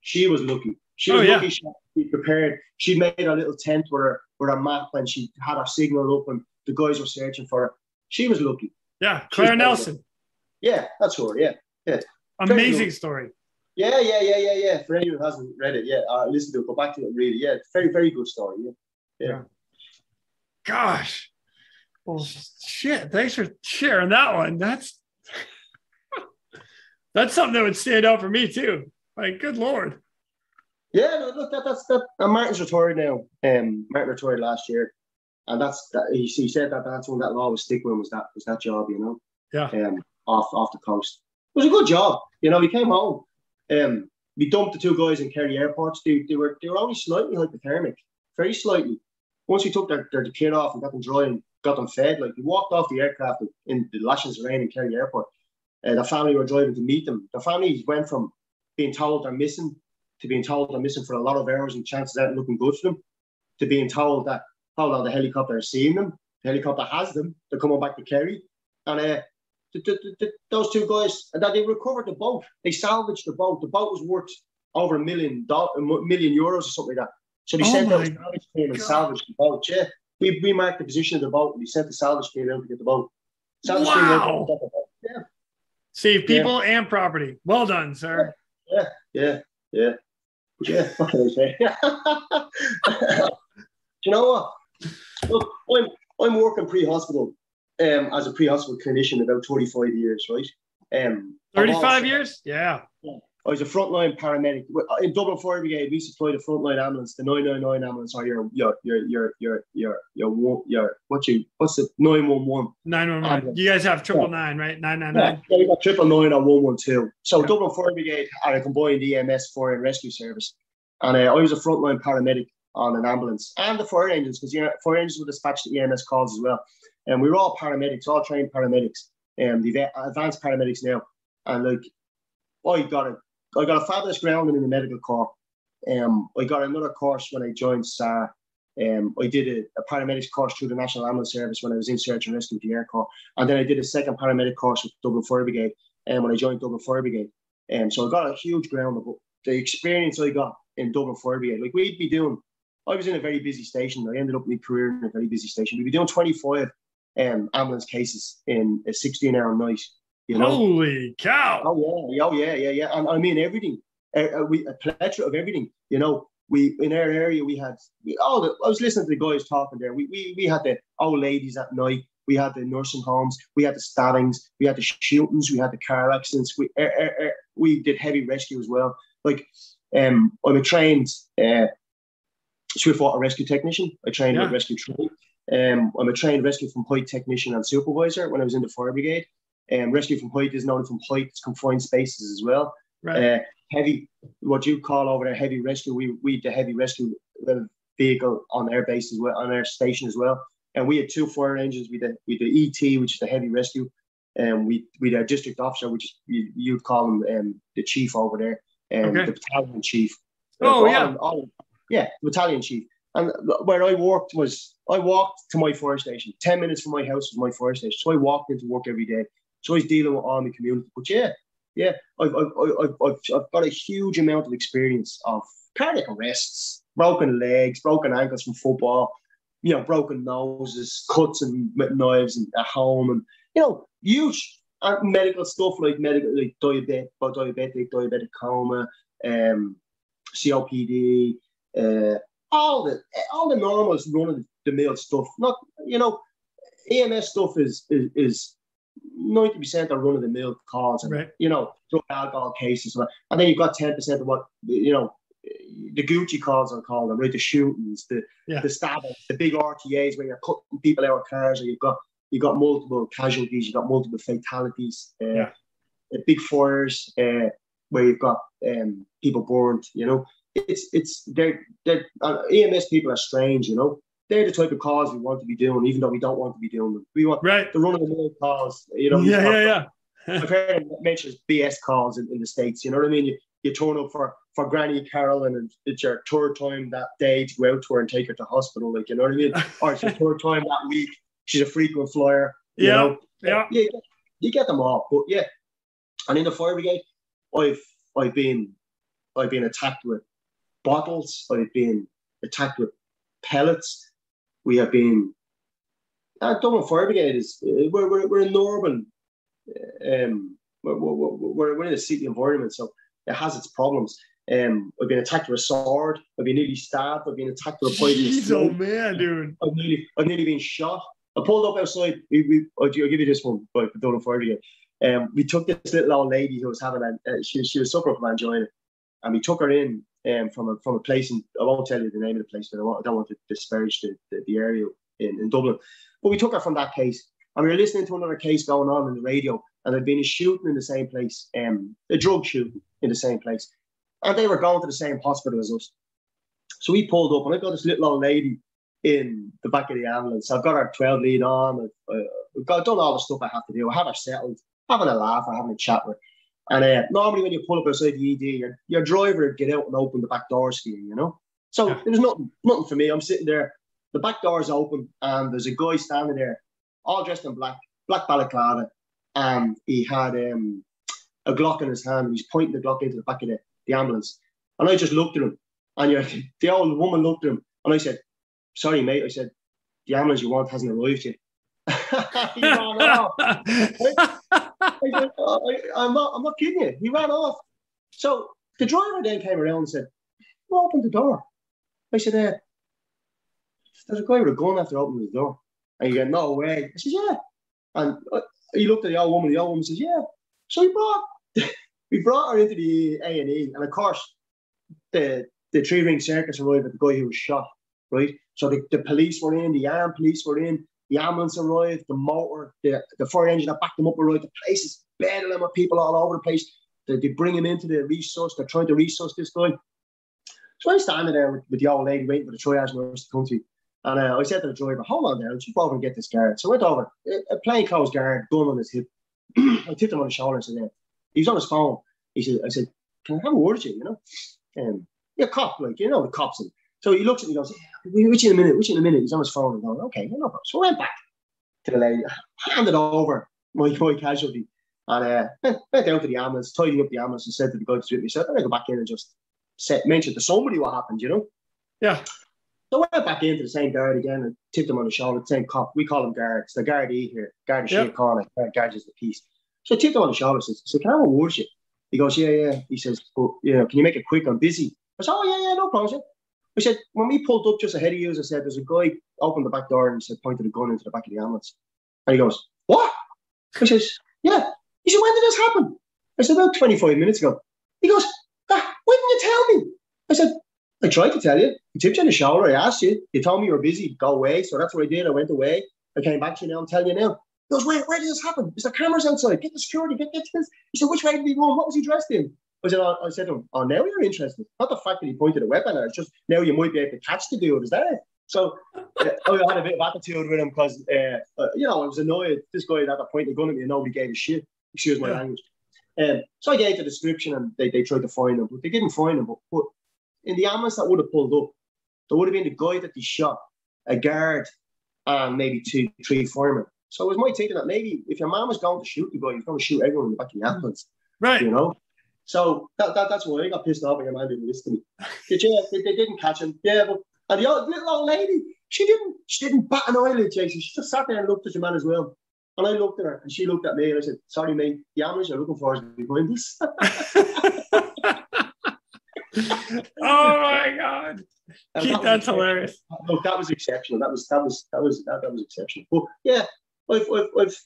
She was lucky. She was oh, lucky yeah. she prepared. She made a little tent with her with her map and she had her signal up and the guys were searching for her. She was lucky. Yeah, Claire Nelson. Yeah, that's her. Yeah, yeah. Amazing story. Yeah, yeah, yeah, yeah, yeah. For anyone who hasn't read it, yeah, uh, listen to it. Go back to it. Really, yeah, very, very good story. Yeah, yeah. yeah. Gosh, well, shit. Thanks for sharing that one. That's *laughs* that's something that would stand out for me too. Like, good lord. Yeah, no, look, that, that's that. And Martin's retired now. Um, Martin retired last year, and that's that. He, he said that that's when that law was stick with him was that was that job, you know. Yeah. Um, off off the coast. It was a good job. You know, he came home. Um, we dumped the two guys in Kerry airports. They, they were they were only slightly hypothermic, very slightly. Once we took their, their kit off and got them dry and got them fed, like we walked off the aircraft in the lashes rain in Kerry Airport. Uh, the family were driving to meet them. The family went from being told they're missing to being told they're missing for a lot of hours and chances aren't looking good for them to being told that, hold on, the helicopter is seeing them. The helicopter has them. They're coming back to Kerry. And uh, the, the, the, those two guys, and that they recovered the boat. They salvaged the boat. The boat was worth over a million, dollars, a million euros or something like that. So they oh sent out a salvage team and salvaged the boat. Yeah. We, we marked the position of the boat and we sent the salvage team out to get the boat. Salvage wow. team out Yeah. Save people yeah. and property. Well done, sir. Yeah, yeah, yeah. Yeah, what can I say? Do you know what? Look, I'm, I'm working pre-hospital um, as a pre-hospital clinician about 35 years, right? Um, 35 years? Yeah. I was a frontline paramedic in Dublin Fire Brigade. We supplied the frontline ambulance, the 999 ambulance, or your your your your your your your, your what you what's it 911. 911. You guys have triple nine, right? 999. Yeah, we got triple nine or 112. So yeah. Dublin Fire Brigade are a combined EMS fire and rescue service, and uh, I was a frontline paramedic on an ambulance and the fire engines because you know fire engines will dispatch the EMS calls as well, and we were all paramedics, all trained paramedics, and um, the advanced paramedics now, and like. I got it I got a fabulous grounding in the medical corps. Um, I got another course when I joined SAR. Um, I did a, a paramedics course through the National Ambulance Service when I was in search and rescue with the Air Corps, and then I did a second paramedic course with Dublin Fire Brigade. And um, when I joined Dublin Fire Brigade, um, so I got a huge ground of the experience I got in Dublin Fire Brigade. Like we'd be doing, I was in a very busy station. I ended up my career in a very busy station. We'd be doing 25 um, ambulance cases in a 16 hour night. You know? Holy cow! Oh yeah, oh yeah, yeah, yeah. And I mean everything. Uh, we a plethora of everything. You know, we in our area we had we, oh the, I was listening to the guys talking there. We, we we had the old ladies at night. We had the nursing homes. We had the stabbings. We had the shootings. We had the car accidents. We er, er, er, we did heavy rescue as well. Like um, I'm a trained uh, swiftwater rescue technician. I trained yeah. rescue training. Um, I'm a trained rescue from height technician and supervisor when I was in the fire brigade. Um, rescue from height is known from height, it's confined spaces as well. Right. Uh, heavy, what you call over there, heavy rescue. We we the heavy rescue vehicle on our base as well, on our station as well. And we had two fire engines. We the we the ET, which is the heavy rescue, and we we the district officer, which you, you'd call him um, the chief over there, and okay. the battalion chief. Oh uh, yeah, all, all, yeah, battalion chief. And where I worked was I walked to my fire station. Ten minutes from my house was my fire station, so I walked into work every day. So he's dealing with army community. But yeah, yeah. I've, I've, I've, I've, I've got a huge amount of experience of cardiac arrests, broken legs, broken ankles from football, you know, broken noses, cuts and knives and at home, and you know, huge uh, medical stuff like medical, like diabetic, diabetic, diabetic coma, um, COPD, uh, all the all the normal run of the mill stuff. Not you know, EMS stuff is is, is 90% are run of the mill calls and, right. you know, drug alcohol cases. And then you've got 10% of what, you know, the Gucci calls are called them, right? The shootings, the yeah. the stabbing, the big RTAs where you're cutting people out of cars, or you've got you've got multiple casualties, you've got multiple fatalities, uh, yeah. big fires uh, where you've got um, people burned. You know, it's it's they're they're uh, EMS people are strange. You know, they're the type of calls we want to be doing, even though we don't want to be doing them. We want right. the run of the mill calls. You know, yeah, yeah, yeah. *laughs* I've heard mentions BS calls in, in, the states. You know what I mean? You, you turn up for for Granny Carolyn and it's your tour time that day to go out to her and take her to hospital. Like you know what I mean? *laughs* or it's your third time that week. She's a frequent flyer. yeah, know? yeah, yeah. You get them all, but yeah. And in the fire brigade, I've I've been I've been attacked with bottles. I've been attacked with pellets we have been uh, Dublin Fire Brigade is we're, we're, we're in Northern um we're, we're, we're in a city environment so it has its problems. Um I've been attacked with a sword I've been nearly stabbed I've been attacked with a poison oh man dude. I've nearly I've nearly been shot. I pulled up outside we, we I'll, give you this one by Dublin Fire Brigade. Um we took this little old lady who was having a uh, she, she was suffering from angina and we took her in um, from a from a place in I won't tell you the name of the place, but I, I don't want to disparage the, the, the, area in, in Dublin. But we took her from that case, and we were listening to another case going on in the radio, and there'd been a shooting in the same place, um, a drug shooting in the same place, and they were going to the same hospital as us. So we pulled up, and I got this little old lady in the back of the ambulance. I've got her 12 lead on. I've, I've got, done all the stuff I have to do. I have her settled, having a laugh having a chat with her. And uh, normally, when you pull up outside the ED, your, your driver would get out and open the back doors for you, you know. So yeah. there was nothing, nothing for me. I'm sitting there, the back door's open, and there's a guy standing there, all dressed in black, black balaclava, and he had um, a Glock in his hand. And he's pointing the Glock into the back of the, the ambulance, and I just looked at him, and *laughs* the old woman looked at him, and I said, "Sorry, mate," I said, "The ambulance you want hasn't arrived yet." *laughs* *laughs* ran off. Said, oh, I, am not, I'm not kidding you. He ran off. So the driver then came around and said, Who opened the door? I said, uh, There's a guy with a gun after opening the door. And he went, No way. I said, Yeah. And uh, he looked at the old woman. The old woman says, Yeah. So he brought, *laughs* we brought her into the A and E, and of course, the the three ring circus arrived at the guy who was shot. Right. So the, the police were in, the armed police were in, the ambulance arrived, the motor, the, the fire engine that backed them up arrived. The place is bedding with people all over the place. They, they bring him into the resus. They're trying to resus this guy. So I'm standing there with, with the old lady waiting for the triage nurse to come to me. And uh, I said to the driver, hold on there, let's just go over and get this guard. So I went over, a plainclothes guard, gun on his hip. *clears throat* I tipped him on the shoulder and said, yeah. He was on his phone. He said, I said, can I have a word with you, you know? Um, yeah, cop, like, you know, the cops. And so he looks at me and goes, which in a minute, which in a minute. He's on his phone and going, okay, no problem. So I went back to the lady, handed over my, my casualty, and uh, *laughs* went down to the ambulance, tidying up the ambulance, and said to the guy that's with me, said, I'm going to go back in and just set, mention to somebody what happened, you know? Yeah. So I went back into the same guard again and tipped him on the shoulder, the same cop. We call him guards. The guard E here, guard of yep. corner, guard is the piece. So I tipped him on the shoulder, says, so can I have a word He goes, yeah, yeah. He says, well, you know, can you make it quick? I'm busy. I said, oh, yeah, yeah, no problem. I said, when we pulled up just ahead of you, as I said, there's a guy opened the back door and said, pointed a gun into the back of the ambulance. And he goes, what? I says, yeah. He said, when did this happen? I said, about 25 minutes ago. He goes, ah, why didn't you tell me? I said, I tried to tell you. I tipped you in the. I asked you. You told me you were busy. Go away. So that's what I did. I went away. I came back to you now. I'm telling you now. He goes, where, where did this happen? Is there cameras outside? Get the security. Get, get this. He said, which way did he run? What was he dressed in? I said, I said to him, oh, now you're interested. Not the fact that he pointed a weapon at it, it's just now you might be able to catch the dude. Is that it? So *laughs* uh, I had a bit of attitude with him because, uh, uh, you know, I was annoyed. This guy had a point the gun at me and nobody gave a shit. Excuse my yeah. language. Um, so I gave the description and they, they tried to find him, but they didn't find him. But, but in the ambulance that would have pulled up, there would have been the guy that they shot, a guard, and maybe two, three firemen. So it was my thinking that maybe if your man was going to shoot the guy, he's going to shoot everyone in the back of the ambulance. Right. You know? So that, that that's why I got pissed off when your man didn't listen to me. Did you? They, they didn't catch him. Yeah, but and the old, little old lady, she didn't she didn't bat an eyelid, Jason. She just sat there and looked at your man as well. And I looked at her and she looked at me and I said, Sorry, mate, the ambulance you're looking for is behind us. *laughs* oh my god. Keith, that that's hilarious. Look, that was exceptional. That was that was that was that, that was exceptional. But yeah, I've I've I've,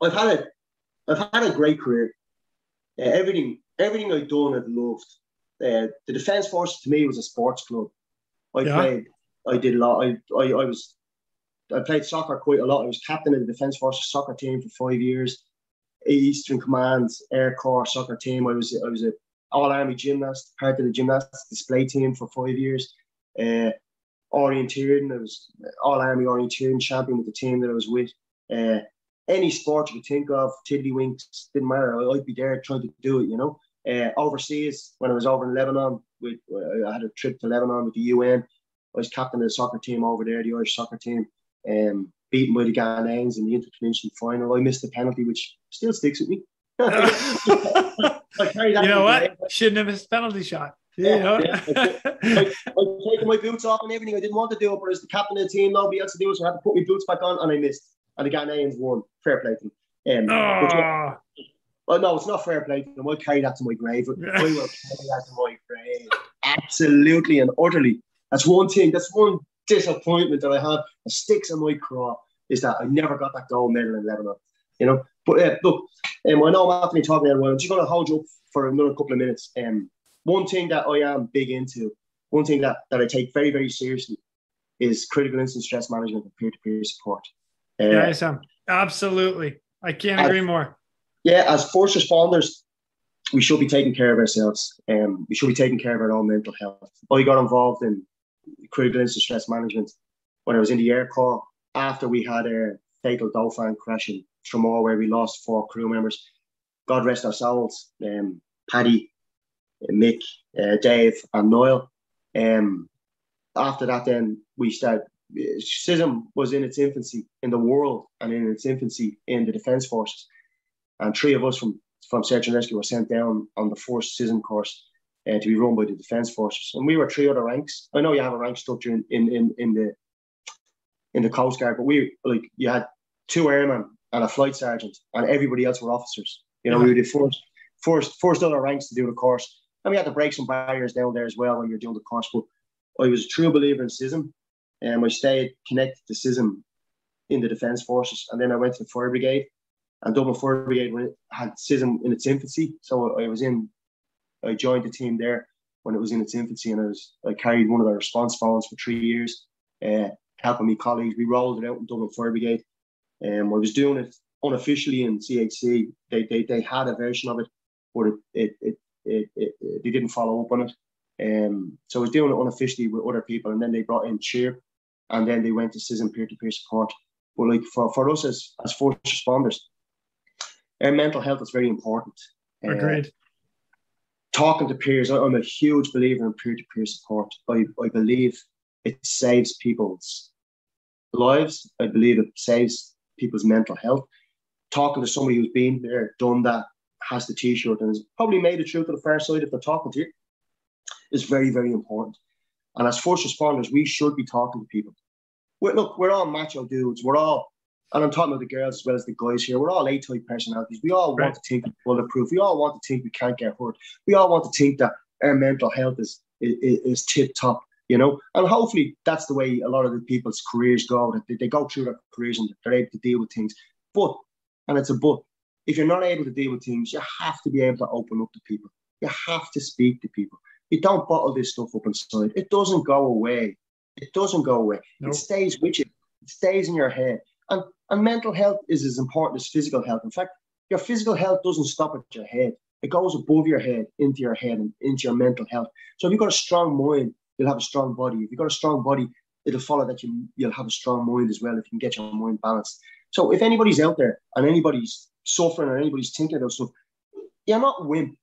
I've had a I've had a great career. Uh, everything everything I've done I've loved. Uh, the Defence Force to me was a sports club. I yeah. played I did a lot. I, I I was I played soccer quite a lot. I was captain of the Defence Force soccer team for five years. Eastern Command's Air Corps soccer team. I was I was a all army gymnast, part of the gymnastics display team for five years. Uh, orienteering, I was all army orienteering champion with the team that I was with. Uh, any sport you could think of, tiddlywinks, didn't matter. I'd be there trying to do it, you know. Uh, overseas, when I was over in Lebanon, with I had a trip to Lebanon with the UN. I was captain of the soccer team over there, the Irish soccer team, um, beaten by the Ghanaians in the intercontinental final. I missed the penalty, which still sticks with me. *laughs* you know what? Shouldn't have missed penalty shot. Yeah, you know? yeah. *laughs* I, I, taking my boots off and everything. I didn't want to do it, but as the captain of the team, nobody else to do it, so I had to put my boots back on, and I missed. And the Ghanaians won. Fair play to them. Um, oh. well, no, it's not fair play to them. I carry that to my grave. I will carry that to my grave. Absolutely and utterly. That's one thing. That's one disappointment that I had. The sticks in my craw is that I never got that gold medal in Lebanon. You know, but uh, look, um, I know I'm after talking there. I'm just going to hold you up for another couple of minutes. Um, one thing that I am big into, one thing that, that I take very, very seriously is critical incident stress management and peer-to-peer support. Uh, yeah, Sam. Absolutely. I can't agree as, more. Yeah, as first responders, we should be taking care of ourselves. Um, we should be taking care of our own mental health. I got involved in critical incident stress management when I was in the Air Corps after we had a fatal Dauphin crash in Tramore where we lost four crew members. God rest our souls. Um, Paddy, Mick, uh, Dave, and Noel. Um, after that, then we started. CISM was in its infancy in the world and in its infancy in the Defence Forces. And three of us from, from Search and Rescue were sent down on the first CISM course uh, to be run by the Defence Forces. And we were three other ranks. I know you have a rank structure in, in, in, in the in the Coast Guard, but we like you had two airmen and a flight sergeant, and everybody else were officers. You know, yeah. we were the first, first, first other ranks to do the course, and we had to break some barriers down there as well when you're doing the course. But I was a true believer in CISM, and I stayed connected to CISM in the Defence Forces, and then I went to the Fire Brigade, and Dublin Fire Brigade it had CISM in its infancy. So I was in, I joined the team there when it was in its infancy, and I was I carried one of the response phones for three years, uh, helping me colleagues. We rolled it out in Dublin Fire Brigade um, I was doing it unofficially in CHC. They, they, they had a version of it, but it, it, it, it, it they didn't follow up on it. Um, so I was doing it unofficially with other people, and then they brought in Cheer, and then they went to CISM peer-to-peer support. But like for, for us as, as first responders, our mental health is very important. Uh, Agreed. Uh, talking to peers, I'm a huge believer in peer-to-peer support. I, I believe it saves people's lives. I believe it saves people's mental health. Talking to somebody who's been there, done that, has the t-shirt and has probably made it through to the far side if they're talking to you is very, very important. And as first responders, we should be talking to people. We're, look, we're all macho dudes. We're all, and I'm talking about the girls as well as the guys here. We're all A-type personalities. We all right. want to think bulletproof. We all want to think we can't get hurt. We all want to think that our mental health is is, is tip top you know. And hopefully that's the way a lot of the people's careers go. That they, they go through their careers and they're able to deal with things. But and it's a but. If you're not able to deal with things, you have to be able to open up to people. You have to speak to people. You don't bottle this stuff up inside. It doesn't go away. It doesn't go away. Nope. It stays with you. It stays in your head. And and mental health is as important as physical health. In fact, your physical health doesn't stop at your head. It goes above your head, into your head, and into your mental health. So if you've got a strong mind, you'll have a strong body. If you've got a strong body, it'll follow that you, you'll have a strong mind as well if you can get your mind balanced. So if anybody's out there and anybody's suffering or anybody's thinking about stuff, you're not wimp.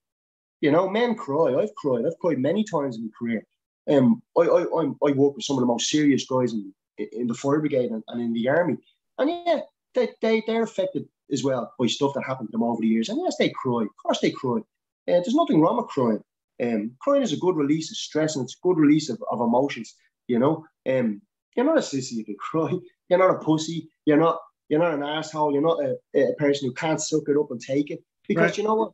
You know, men cry. I've cried. I've cried many times in my career. Um, I, I, I'm, I work with some of the most serious guys in, in the fire brigade and, and in the army. And yeah, they, they, they're affected as well by stuff that happened to them over the years. And yes, they cry. Of course, they cry. Uh, there's nothing wrong with crying. Um, crying is a good release of stress and it's a good release of, of emotions. You know, um, you're not a sissy if you cry. *laughs* You're not a pussy. You're not. You're not an asshole. You're not a, a person who can't suck it up and take it. Because right. you know what?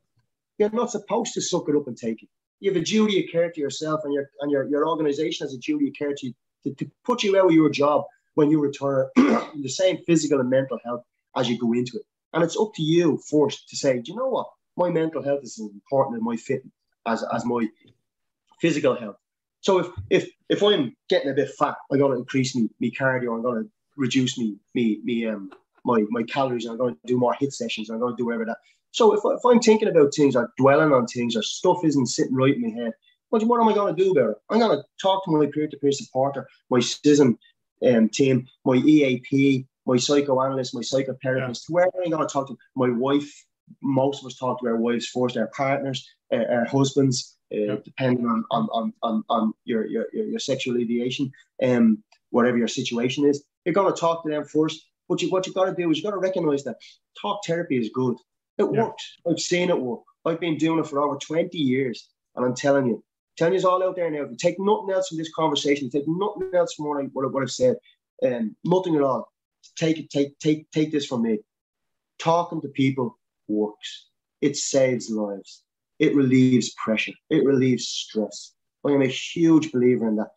You're not supposed to suck it up and take it. You have a duty of care to yourself, and your and your, your organization has a duty of care to, to, to put you out of your job when you retire *clears throat* the same physical and mental health as you go into it. And it's up to you first to say, do you know what? My mental health is as important as my fitness, as, as my physical health. So if if if I'm getting a bit fat, I'm gonna increase me me cardio, I'm gonna reduce me me me um my my calories, I'm gonna do more hit sessions, I'm gonna do whatever that. So if, if I'm thinking about things or dwelling on things or stuff isn't sitting right in my head, what, what am I going to do about it? I'm going to talk to my peer-to-peer supporter, my CISM um, team, my EAP, my psychoanalyst, my psychotherapist, yeah. whoever I'm going to talk to, my wife. Most of us talk to our wives first, our partners, uh, our husbands, uh, yeah. depending on, on, on, on, on your, your, your sexual ideation, um, whatever your situation is. You're going to talk to them first. But you, what you've got to do is you've got to recognize that talk therapy is good. It yeah. works. I've seen it work. I've been doing it for over 20 years. And I'm telling you, telling you it's all out there now, if you take nothing else from this conversation, take nothing else from what, I, what, what I've said, um, nothing at all. Take it, take, take, take this from me. Talking to people works. It saves lives. It relieves pressure. It relieves stress. I am a huge believer in that.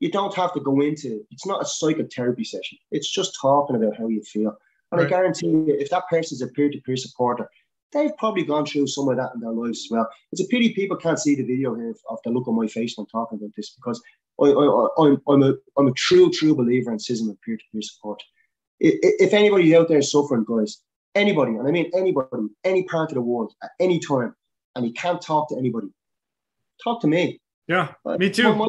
You don't have to go into it, it's not a psychotherapy session. It's just talking about how you feel. And right. I guarantee you, if that person is a peer-to-peer supporter, they've probably gone through some of that in their lives as well. It's a pity people can't see the video here of the look on my face when I'm talking about this because I, am I'm a, I'm a true, true believer in CISM and peer-to-peer support. If anybody out there is suffering, guys, anybody, and I mean anybody, any part of the world, at any time, and you can't talk to anybody, talk to me. Yeah, uh, me too. My,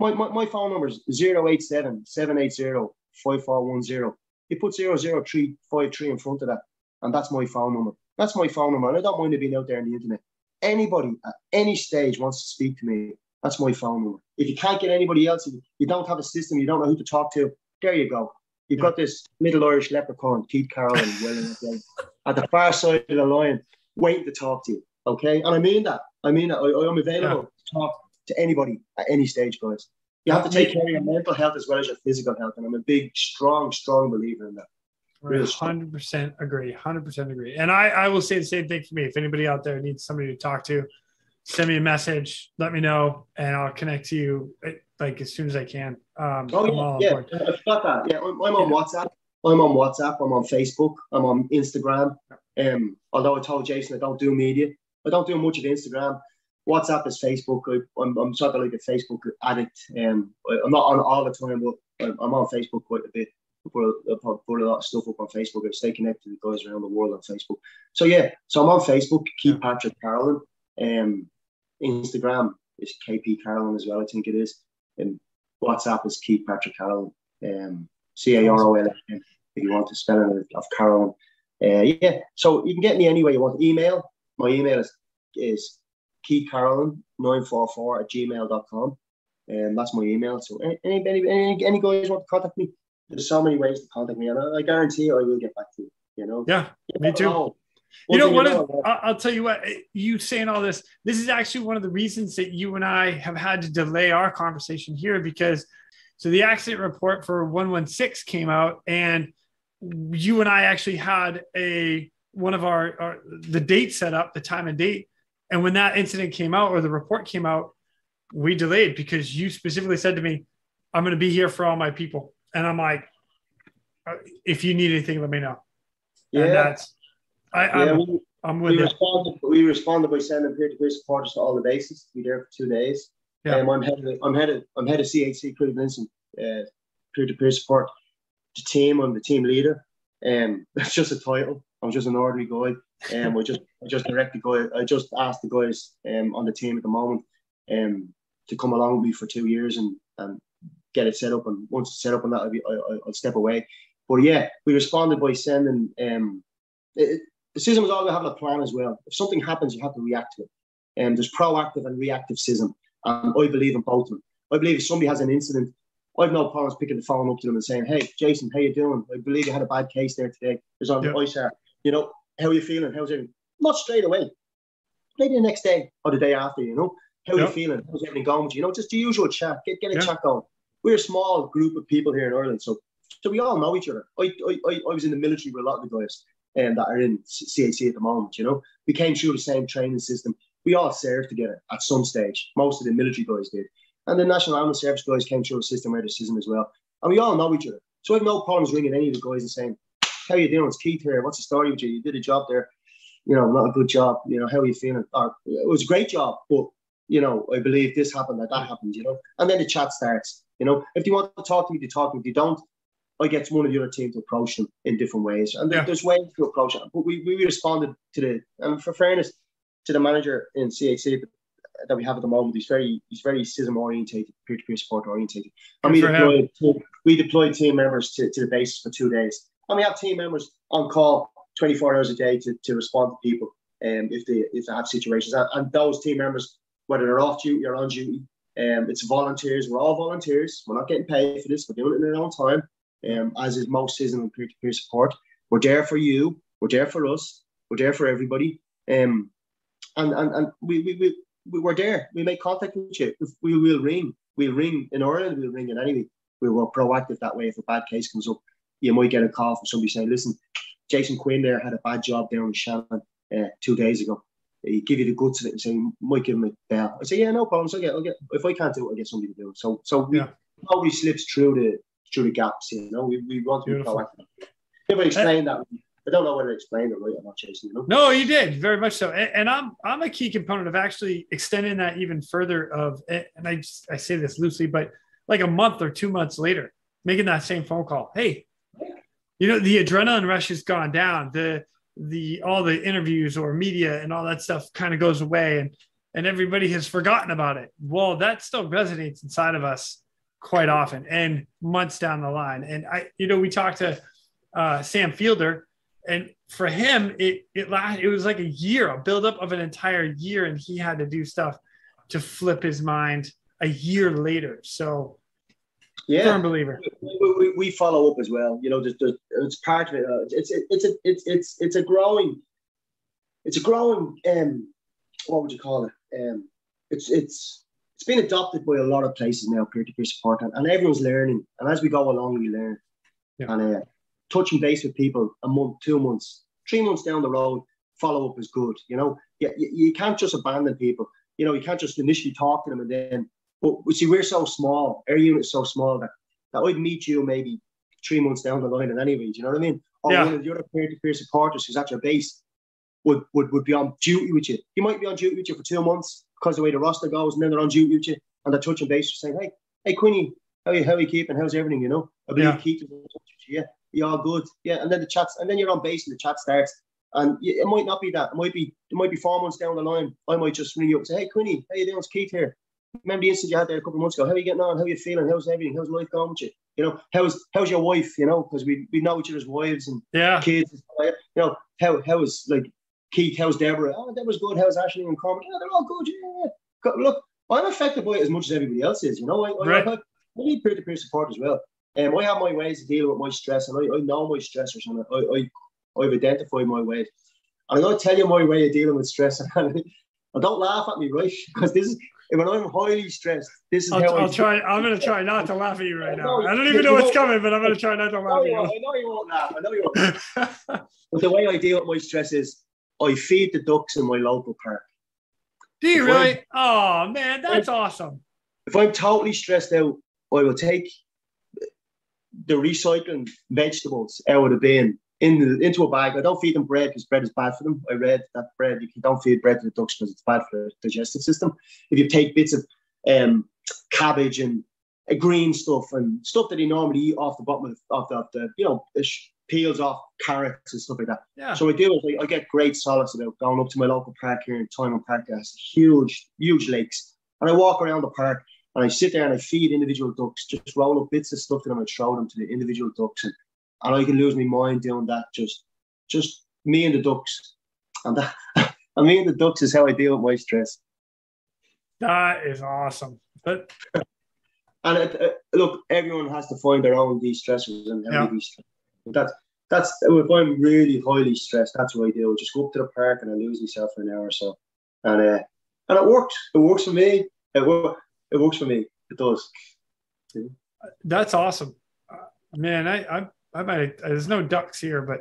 my, my, my phone number is 087 780 5410. You put 00353 in front of that, and that's my phone number. That's my phone number. And I don't mind it being out there on the internet. Anybody at any stage wants to speak to me, that's my phone number. If you can't get anybody else, you don't have a system, you don't know who to talk to, there you go. You've got this middle Irish leprechaun, Keith Carolan, at the far side of the line, waiting to talk to you. Okay. And I mean that. I mean that. I, am available yeah. to talk to anybody at any stage, guys. You have to take care of your mental health as well as your physical health. And I'm a big, strong, strong believer in that. Hundred percent agree. Hundred percent agree. And I, I will say the same thing for me. If anybody out there needs somebody to talk to, send me a message. Let me know, and I'll connect to you eh, like as soon as I can. Um, oh yeah, yeah. I forgot that. Yeah, I'm, I'm on yeah. WhatsApp. I'm on WhatsApp. I'm on Facebook. I'm on Instagram. Um, although I told Jason I don't do media, I don't do much of Instagram. WhatsApp is Facebook. I, am I'm sort of like a Facebook addict. Um, I'm not on all the time, but I'm on Facebook quite a bit put a, put a lot of stuff up on Facebook and stay connected with guys around the world on Facebook. So yeah, so I'm on Facebook, Keith Patrick Carolan. Um, Instagram is KP Carolan as well, I think it is. And WhatsApp is Keith Patrick Carolan. Um, C A R O L N if you want to spell it of Carolan. Uh, yeah, so you can get me any way you want. Email. My email is is Keith Carolan 944 at gmail.com. And um, that's my email. So any, any, any, any guys want to contact me, there's so many ways to contact me, and I, I guarantee I will get back to you. You know. Yeah, you me too. Know. You know what? I'll tell you what. You saying all this. This is actually one of the reasons that you and I have had to delay our conversation here because, so the accident report for 116 came out, and you and I actually had a one of our, our the date set up, the time and date, and when that incident came out or the report came out, we delayed because you specifically said to me, "I'm going to be here for all my people." And I'm like, uh, if you need anything, let me know. Yeah. And that's, I, yeah, I'm, we, I'm with we responded, we responded by sending peer-to-peer supporters to all the bases. We there for two days. Yeah. Um, I'm head of, I'm head of, I'm head of CHC Ireland uh, peer-to-peer support the team. I'm the team leader. Um, *laughs* it's just a title. I'm just an ordinary guy. Um, I just, I just direct the guy. I just asked the guys um, on the team at the moment um, to come along with me for two years and, and get it set up. And once it's set up and that, I'll, I'll step away. But yeah, we responded by sending. Um, it, the CISM was always having a plan as well. If something happens, you have to react to it. And um, there's proactive and reactive CISM. And I believe in both of them. I believe if somebody has an incident, I've no problems picking the phone up to them and saying, "Hey, Jason, how you doing? I believe you had a bad case there today. There's on the yeah. ISAR. You know, how are you feeling? How's it? Not straight away. Maybe the next day or the day after, you know. How are you feeling? How's everything going with you? You know, just the usual chat. Get, get a chat going. We're a small group of people here in Ireland, so so we all know each other. I, I, I, I was in the military with a lot of the guys um, that are in CHC at the moment, you know. We came through the same training system. We all served together at some stage. Most of the military guys did. And the National Ambulance Service guys came through a system where the system as well. And we all know each other. So I have no problems ringing any of the guys and saying, How you doing? It's Keith here. What's the story with you? You did a job there. You know, not a good job. You know, how are you feeling? Or, it was a great job, but you know, I believe this happened, that that happened, you know. And then the chat starts. You know, if you want to talk to me, you talk to me. If you don't, I get one of the other team to approach them in different ways. And yeah. there's ways to approach it. But we, we responded to the and for fairness to the manager in CHC that we have at the moment, he's very he's very system orientated, peer-to-peer support orientated. And we deployed we deployed team members to, to the base for two days. And we have team members on call 24 hours a day to, to respond to people um, if they if they have situations. And, and those team members, whether they're off duty or on duty, um, it's volunteers. We're all volunteers. We're not getting paid for this. We're doing it in our own time, um, as is most and peer-to-peer support. We're there for you. We're there for us. We're there for everybody. Um, and and, and we, we, we, we were there. We make contact with you. If we will ring. We'll ring in Ireland. We'll ring in anyway. We were proactive that way. If a bad case comes up, you might get a call from somebody saying, "Listen, Jason Quinn there had a bad job there in Shannon uh, two days ago." He give you the goods of it and say, "Might give him a bell." I say, "Yeah, no problem. So yeah, I'll get. If I can't do it, I'll get somebody to do it." So so we yeah. probably slips through the through the gaps. You know, we, we want to Beautiful. be proactive. Explain that, I don't know whether I explained it right or not, Jason. You know? No, you did very much so, and, and, I'm I'm a key component of actually extending that even further. Of and I just, I say this loosely, but like a month or two months later, making that same phone call. Hey, you know the adrenaline rush has gone down. The the all the interviews or media and all that stuff kind of goes away, and and everybody has forgotten about it. Well, that still resonates inside of us quite often and months down the line. And I, you know, we talked to uh, Sam Fielder, and for him, it it last it was like a year, a buildup of an entire year, and he had to do stuff to flip his mind a year later. So, yeah, firm believer. We, we, we follow up as well. You know, there's, there's, it's part of it. Uh, it's it's a it's it's it's a growing, it's a growing. Um, what would you call it? Um, it's it's it's been adopted by a lot of places now, peer-to-peer support, and, and everyone's learning. And as we go along, we learn. Yeah. And uh, touching base with people a month, two months, three months down the road, follow up is good. You know, you, you, can't just abandon people. You know, you can't just initially talk to them and then. But we see, we're so small. Our unit's so small that that I'd meet you maybe three months down the line, and anyway, do you know what I mean? Or yeah. one of the other peer-to-peer supporters who's at your base would, would would be on duty with you. He might be on duty with you for two months because the way the roster goes, and then they're on duty with you, and they're touching base, saying, "Hey, hey, Queenie, how are you how are you keeping? How's everything? You know, I believe yeah. Keith is yeah, you all good, yeah." And then the chats, and then you're on base, and the chat starts, and it might not be that. It might be it might be four months down the line. I might just ring you up and say, "Hey, Queenie, how you doing? It's Keith here. Remember the incident you had there a couple of months ago? How are you getting on? How are you feeling? How's everything? How's life going with you? You know, how's how's your wife? You know, because we, we know each other's wives and yeah. kids. You know, how how is like Keith? How's Deborah? Oh, Deborah's good. How's Ashley and Carmen? Yeah, they're all good. Yeah. Look, I'm affected by it as much as everybody else is. You know, I, right. I, I, I need peer to peer support as well. Um, I have my ways to deal with my stress, and I, I know my stressors, and I, I, I've identified my ways. And I'm going to tell you my way of dealing with stress. *laughs* and don't laugh at me, right? Because this is when I'm highly stressed, this is I'll, how I'll try. I'm going to try not to laugh at you right now. I don't even know what's coming, but I'm going to try not to laugh at you. I know you won't laugh. I know you won't. Laugh. *laughs* but the way I deal with my stress is I feed the ducks in my local park. Do you if really? I'm, oh man, that's awesome. If I'm totally stressed out, I will take the recycling vegetables out of the bin in the, into a bag. I don't feed them bread because bread is bad for them. I read that bread you don't feed bread to the ducks because it's bad for the digestive system. If you take bits of um, cabbage and uh, green stuff and stuff that they normally eat off the bottom of the, of the, of the you know peels off carrots and stuff like that. Yeah. So I do I, I get great solace about going up to my local park here in Tymon Park. Has huge, huge lakes. And I walk around the park and I sit there and I feed individual ducks, just roll up bits of stuff to them and throw them to the individual ducks. And, and I can lose my mind doing that. Just just me and the ducks. And that *laughs* and me and the ducks is how I deal with my stress. That is awesome. But and it, uh, look, everyone has to find their own de-stressors and yeah. de-stress. That's that's if I'm really highly stressed, that's what I do. Just go up to the park and I lose myself for an hour or so, and uh, and it works. It works for me. It works. It works for me. It does. That's awesome, uh, man. I I I might. There's no ducks here, but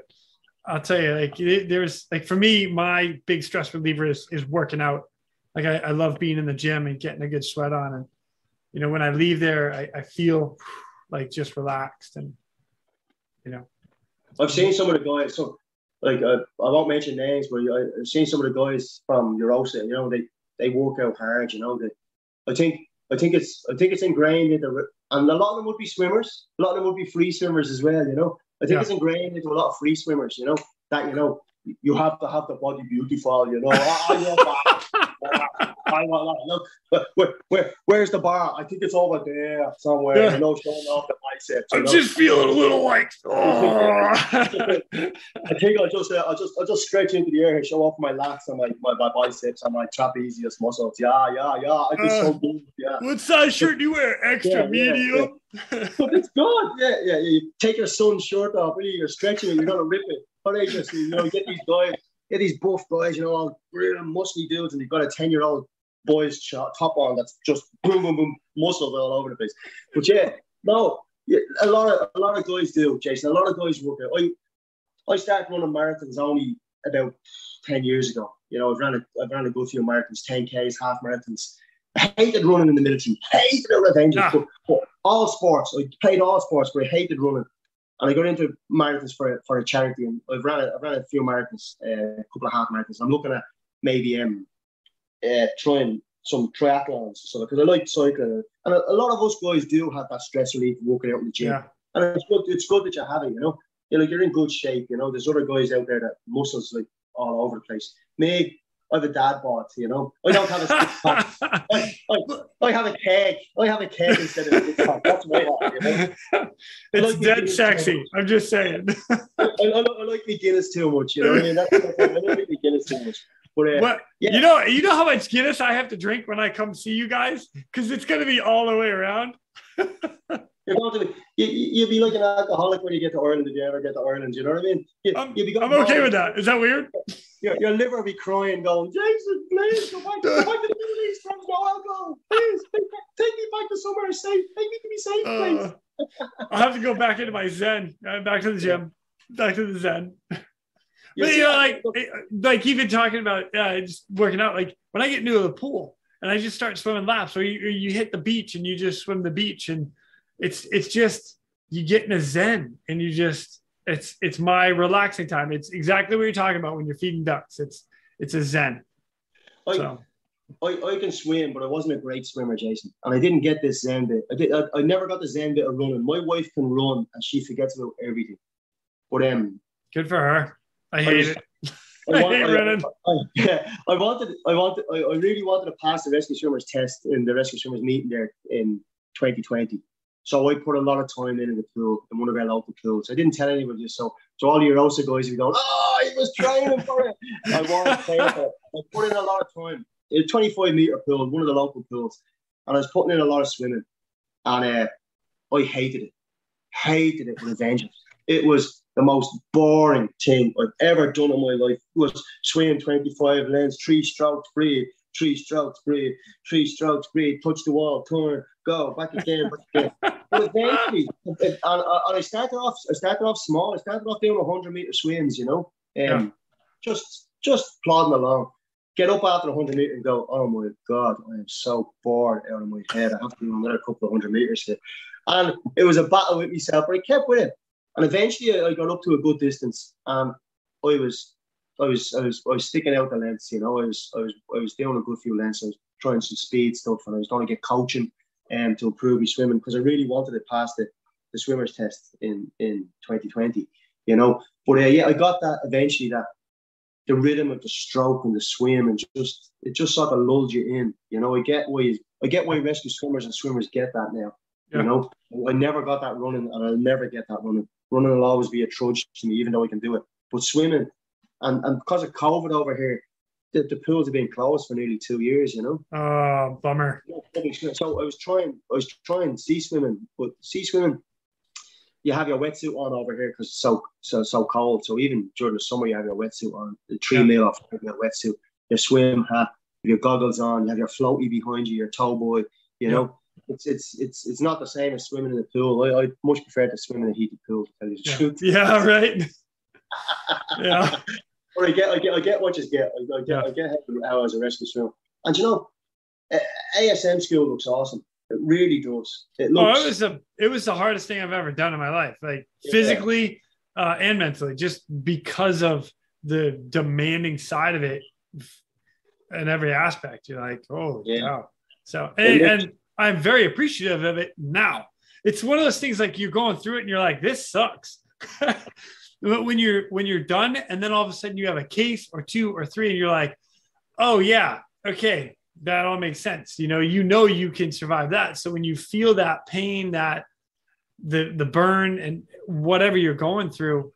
I'll tell you, like there's like for me, my big stress reliever is is working out. Like I, I love being in the gym and getting a good sweat on, and you know when I leave there, I, I feel like just relaxed and you know. I've seen some of the guys. So like uh, I won't mention names, but I've seen some of the guys from Eurosa. You know they they work out hard. You know they. I think I think it's I think it's ingrained in and a lot of them would be swimmers. A lot of them would be free swimmers as well. You know I think yeah. it's ingrained into a lot of free swimmers, you know, that, you know, you have to have the body beautiful, you know. I, I want that. I want that. Look, where, where, where's the bar? I think it's over there somewhere, yeah. you know, showing off the biceps. I'm know? just feeling a little like, *laughs* oh. I think I'll just, uh, I'll just, I'll just stretch into the air and show off my lats and my, my, my biceps and my trapezius muscles. Yeah, yeah, yeah. I feel uh, so good. Yeah. What size shirt do you wear? Extra, yeah, medium? but it's good. Yeah, yeah, yeah. You take your son's shirt off, really, you're stretching it, you're gonna rip it. But I just, you know, get these guys, get these buff guys, you know, all real muscly dudes, and you've got a 10 year old boy's top on that's just boom, boom, boom, muscles all over the place. But yeah, no, yeah, a lot of a lot of guys do, Jason. A lot of guys work out. I I started running marathons only about 10 years ago. You know, I've ran a I've ran a good few marathons, 10Ks, half marathons. I hated running in the military, hated it revenge. Nah. But, but all sports. I played all sports, but I hated running. And I got into marathons for, for a charity, and I've ran a, I've ran a few marathons, uh, a couple of half marathons. I'm looking at maybe um, uh, trying some triathlons, so because I like cycling, and a, a, lot of us guys do have that stress relief walking out in the gym, yeah. and it's good. It's good that you have it. You know, you're like you're in good shape. You know, there's other guys out there that muscles like all over the place. Me, I have a dad bod, you know. I don't have a six pack. I, I, I, have a keg. I have a keg instead of a six pack. That's my heart, you know. It's like dead sexy. I'm just saying. *laughs* I, I, I, like the Guinness too much, you know. I mean, that's, that's, I don't like the Guinness too much. But, uh, what, yeah. you know, you know how much Guinness I have to drink when I come see you guys because it's going to be all the way around. *laughs* You're going to be, you, you'll be like an alcoholic when you get to Ireland if you ever get to Ireland. You know what I mean? You, be I'm okay with that. Is that weird? *laughs* Your, your liver will be crying, going, Jason, please go back, go back to the Middle East from no alcohol. Please take, take, me back to somewhere safe. Take me to be safe, uh, please. Uh, I'll have to go back into my Zen, uh, back to the gym, back to the Zen. But you know, like, like even talking about uh, just working out, like when I get new to the pool and I just start swimming laps, or you, you hit the beach and you just swim the beach and it's it's just you get in a zen and you just it's it's my relaxing time. It's exactly what you're talking about when you're feeding ducks. It's it's a zen. I, so. I, I can swim, but I wasn't a great swimmer, Jason, and I didn't get this zen bit. I did. I, I never got the zen bit of running. My wife can run, and she forgets about everything. But um, good for her. I *laughs* *laughs* hate I was, it. I, want, I hate running. I, yeah, *laughs* I wanted. I wanted. I, I really wanted to pass the rescue swimmers test in the rescue swimmers meeting there in 2020 so I put a lot of time in, in the pool, in one of our local pools. I didn't tell anybody. So, so all your Rosa guys would going, oh, he was training for it. I was playing for it. I put in a lot of time. It's a 25 meter pool, one of the local pools. And I was putting in a lot of swimming. And uh, I hated it. Hated it with a vengeance. It was the most boring thing I've ever done in my life. It was swimming 25 lengths, three strokes free, three strokes breathe, three strokes breathe, touch the wall, turn, go back again. Back again. but eventually, *laughs* and, and, I started off, I started off small. I started off doing 100 meter swims, you know, um, yeah. just just plodding along. Get up after 100 meter and go, oh my god, I am so bored out of my head. I have to do another couple of hundred meters here. And it was a battle with myself, but I kept with it. And eventually, I got up to a good distance, and I was, I was, I was, I was sticking out the lengths. You know, I was, I was, I was doing a good few lengths. I was trying some speed stuff, and I was going to get coaching um, to improve my swimming because I really wanted to pass the, the swimmers test in, in 2020, you know. But uh, yeah, I got that eventually that the rhythm of the stroke and the swim and just it just sort of lulls you in, you know. I get why you, I get why rescue swimmers and swimmers get that now. Yeah. You know, I never got that running and I'll never get that running. Running will always be a trudge to me, even though I can do it. But swimming, and, and because of COVID over here, the, the pools have been closed for nearly two years, you know. Oh, bummer. So I was trying, I was trying sea swimming, but sea swimming, you have your wetsuit on over here because it's so so so cold. So even during the summer, you have your wetsuit on. The three yeah. mil off your wetsuit, your swim hat, your goggles on, you have your floaty behind you, your tow boy. You yeah. know, it's it's it's it's not the same as swimming in the pool. I, I much prefer to swim in a heated pool. To tell you the yeah. truth. *laughs* Yeah, right. *laughs* yeah. But I get, I get, I get what you get. I, I get, yeah. I get how I was a rescue swimmer. And you know, ASM school looks awesome. It really does. It looks. Oh, it was a, it was the hardest thing I've ever done in my life, like yeah. physically uh, and mentally, just because of the demanding side of it in every aspect. You're like, oh, yeah. Wow. So, and, and I'm very appreciative of it now. It's one of those things like you're going through it and you're like, this sucks. *laughs* but when you're when you're done, and then all of a sudden you have a case or two or three, and you're like, oh yeah, okay, that all makes sense. You know, you know you can survive that. So when you feel that pain, that the the burn and whatever you're going through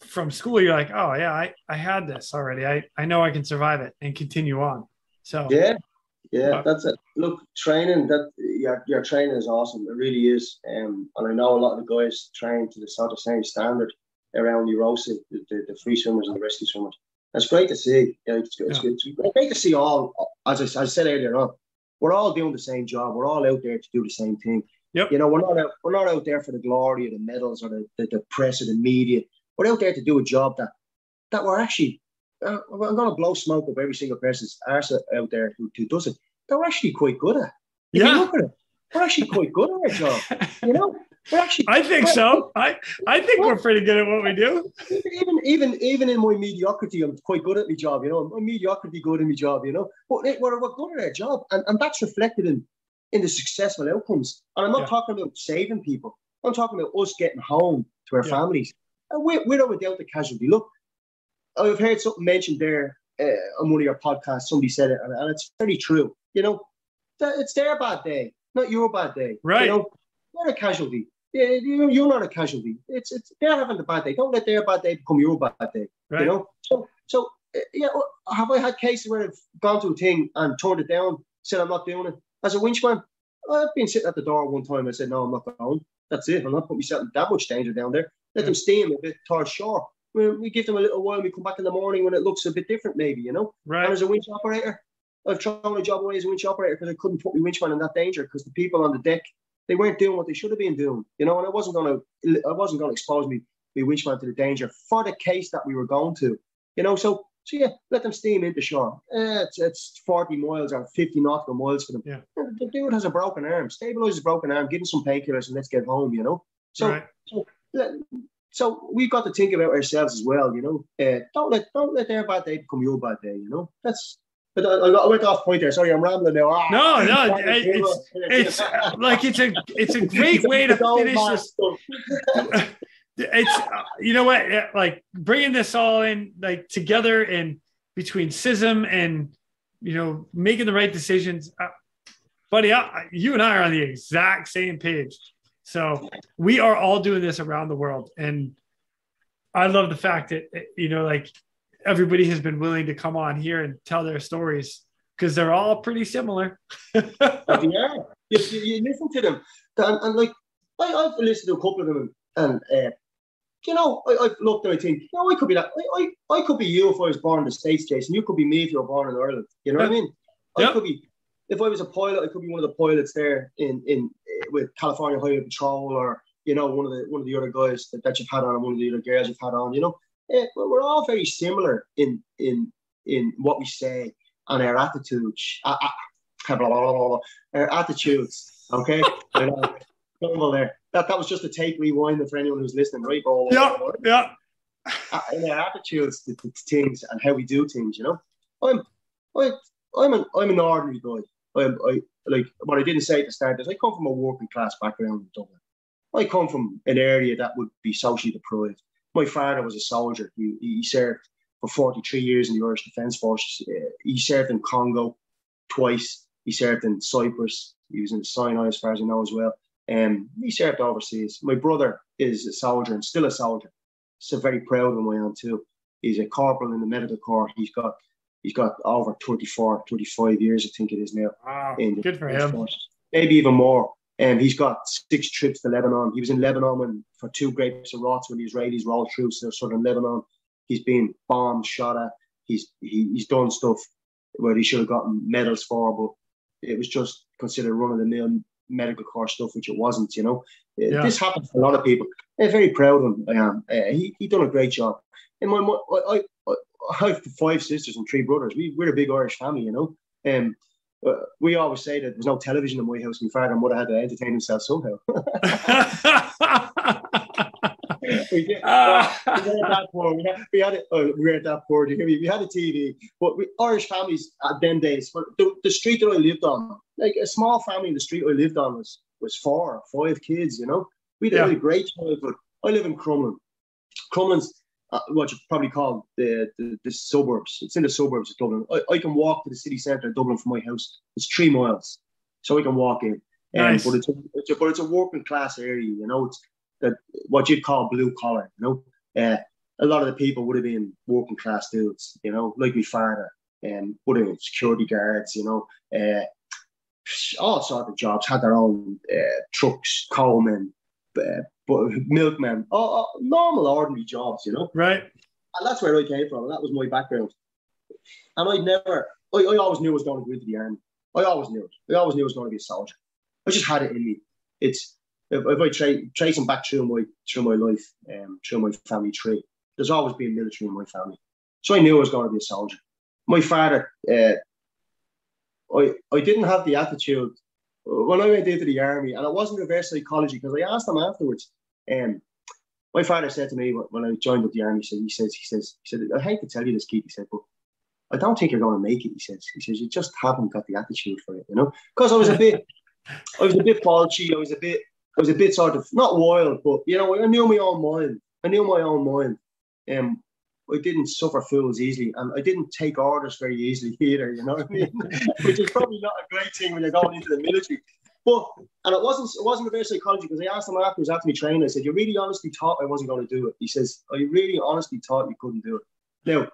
from school, you're like, oh yeah, I, I had this already. I, I know I can survive it and continue on. So yeah, yeah, that's it. Look, training that your, your training is awesome. It really is. Um, and I know a lot of the guys train to the sort of same standard around Eurosa, the, the, the free swimmers and the rescue swimmers. It's great to see. Yeah, it's, it's, yeah. it's, great to see all, as I, as I said earlier on, we're all doing the same job. We're all out there to do the same thing. Yep. You know, we're not out, we're not out there for the glory of the medals or the, the, the press or the media. We're out there to do a job that that we're actually. Uh, I'm going to blow smoke up every single person's arse out there who, who does it. They're actually quite good at. If yeah. look at it, we're actually quite good at our job. You know, we're actually. I think so. I I think we're pretty good at what we do. Even even even in my mediocrity, I'm quite good at my job. You know, my mediocrity good at my job. You know, but we're, we're good at our job, and, and that's reflected in in the successful outcomes. And I'm not yeah. talking about saving people. I'm talking about us getting home to our yeah. families. And we're, we're without the casualty. Look, I've heard something mentioned there uh, on one of your podcasts. Somebody said it, and, and it's very true. You know, it's their bad day, not your bad day. Right. You know, you're not a casualty. Yeah, you're not a casualty. It's it's they're having a bad day. Don't let their bad day become your bad day. Right. You know. So so uh, yeah. Have I had cases where I've gone to a thing and turned it down, said I'm not doing it as a winchman? I've been sitting at the door one time. I said no, I'm not going. That's it. I'm not putting myself in that much danger down there. Let yeah. them steam a bit towards shore. We, we give them a little while. We come back in the morning when it looks a bit different, maybe you know. Right. And as a winch operator, I've thrown a job away as a winch operator because I couldn't put my winchman in that danger because the people on the deck they weren't doing what they should have been doing, you know. And I wasn't going to I wasn't going to expose me my winchman to the danger for the case that we were going to, you know. So so yeah, let them steam into shore. Eh, it's, it's 40 miles or 50 nautical miles for them. Yeah. The dude has a broken arm. Stabilize his broken arm, give him some painkillers, and let's get home, you know. So, right. so, so we've got to think about ourselves as well, you know. Uh, don't let don't let their bad day become your bad day, you know. That's but I, I went off point there. Sorry, I'm rambling now. Ah, no, no, *laughs* it's, it's like it's a it's a *laughs* great way to finish this. *laughs* it's you know what, like bringing this all in like together and between CISM and you know making the right decisions, uh, buddy. I, you and I are on the exact same page. So we are all doing this around the world, and I love the fact that you know, like everybody has been willing to come on here and tell their stories because they're all pretty similar. yeah, *laughs* you, you, listen to them, and, and like I, have listened to a couple of them, and uh, you know, I, have looked and I think, you know, I could be that. I, I, I could be you if I was born in the States, Jason. You could be me if you were born in Ireland. You know what I mean? I could be. If I was a pilot, I could be one of the pilots there in in uh, with California Highway Patrol, or you know, one of the one of the other guys that, that you've had on, one of the other girls you've had on. You know, yeah, we're all very similar in in in what we say and our attitudes. Uh, *laughs* uh, blah, blah, blah, our attitudes. Okay, *laughs* there. That that was just a take rewind for anyone who's listening, right? Blah, yeah, yeah. Uh, in our attitudes to, to, things and how we do things, you know. I'm I, I'm an I'm an ordinary guy. I'm I like what I didn't say at the start is I come from a working class background in Dublin. I come from an area that would be socially deprived my father was a soldier. He, he served for 43 years in the Irish Defence Force. Uh, he served in Congo twice. He served in Cyprus. He was in Sinai, as far as I know, as well. Um, he served overseas. My brother is a soldier and still a soldier. So very proud of him, I am too. He's a corporal in the medical corps. He's got he's got over 24, 25 years, I think it is now. Wow, in good for him. Maybe even more. And he's got six trips to Lebanon. He was in Lebanon when, for two Grapes of Wrath when the Israelis rolled through southern Lebanon. He's been bombed, shot at. He's he, he's done stuff where he should have gotten medals for, but it was just considered run of the mill medical corps stuff, which it wasn't. You know, yeah. this happens to a lot of people. I'm very proud of him. I am. Uh, he he done a great job. And my, my I, I, I have five sisters and three brothers. We we're a big Irish family. You know, um, we always say that there's no television in my house. My father and mother had to entertain themselves somehow. *laughs* we, did, uh, *laughs* we had that poor. We had, we had it. Oh, we had that poor. We had a TV, but we, Irish families at them days. But the, the street that I lived on, like a small family in the street I lived on, was was four, five kids. You know, we had yeah. a great childhood. I live in Crumlin. Crumlin's uh, what you probably call the, the, the suburbs. It's in the suburbs of Dublin. I, I can walk to the city centre of Dublin from my house. It's three miles, so I can walk in. Um, but it's, a, it's a, but it's a working class area. You know, it's that what you'd call blue collar. You know, uh, a lot of the people would have been working class dudes. You know, like my father, and um, would have been security guards. You know, uh, all sorts of jobs. Had their own uh, trucks, coalmen, uh, but milkmen, oh, oh, normal, ordinary jobs, you know. Right. And that's where I came from. And that was my background. And I never, I, I always knew I was going to go into the army. I always knew it. I always knew I was going to be a soldier. I just had it in me. It's if, if I tra- trace them back through my through my life, um, through my family tree, there's always been military in my family. So I knew I was going to be a soldier. My father, uh, I I didn't have the attitude when I went into the army, and it wasn't reverse psychology because I asked him afterwards. Um, my father said to me when I joined up the army, he said, he says, he says, he said, I hate to tell you this, Keith. He said, but I don't think you're going to make it. He says, he says, you just haven't got the attitude for it, you know, because I was a bit, *laughs* I was a bit falchy. I was a bit, I was a bit sort of not wild, but you know, I knew my own mind. I knew my own mind. Um, I didn't suffer fools easily, and I didn't take orders very easily *laughs* either. You know what I mean? *laughs* Which is probably not a great thing when you're going into the military. But and it wasn't it wasn't reverse psychology because I asked him afterwards after me training. I said, "You really honestly thought I wasn't going to do it?" He says, "I really honestly thought you couldn't do it." Now,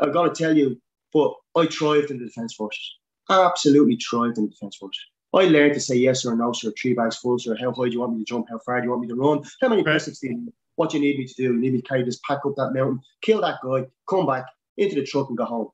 I've got to tell you, but I thrived in the defence forces. Absolutely thrived in the defence forces. I learned to say yes or no, sir, three bags full, sir. How high do you want me to jump? How far do you want me to run? How many right. do you need? What do you need me to do? You need me to carry this pack up that mountain, kill that guy, come back into the truck and go home.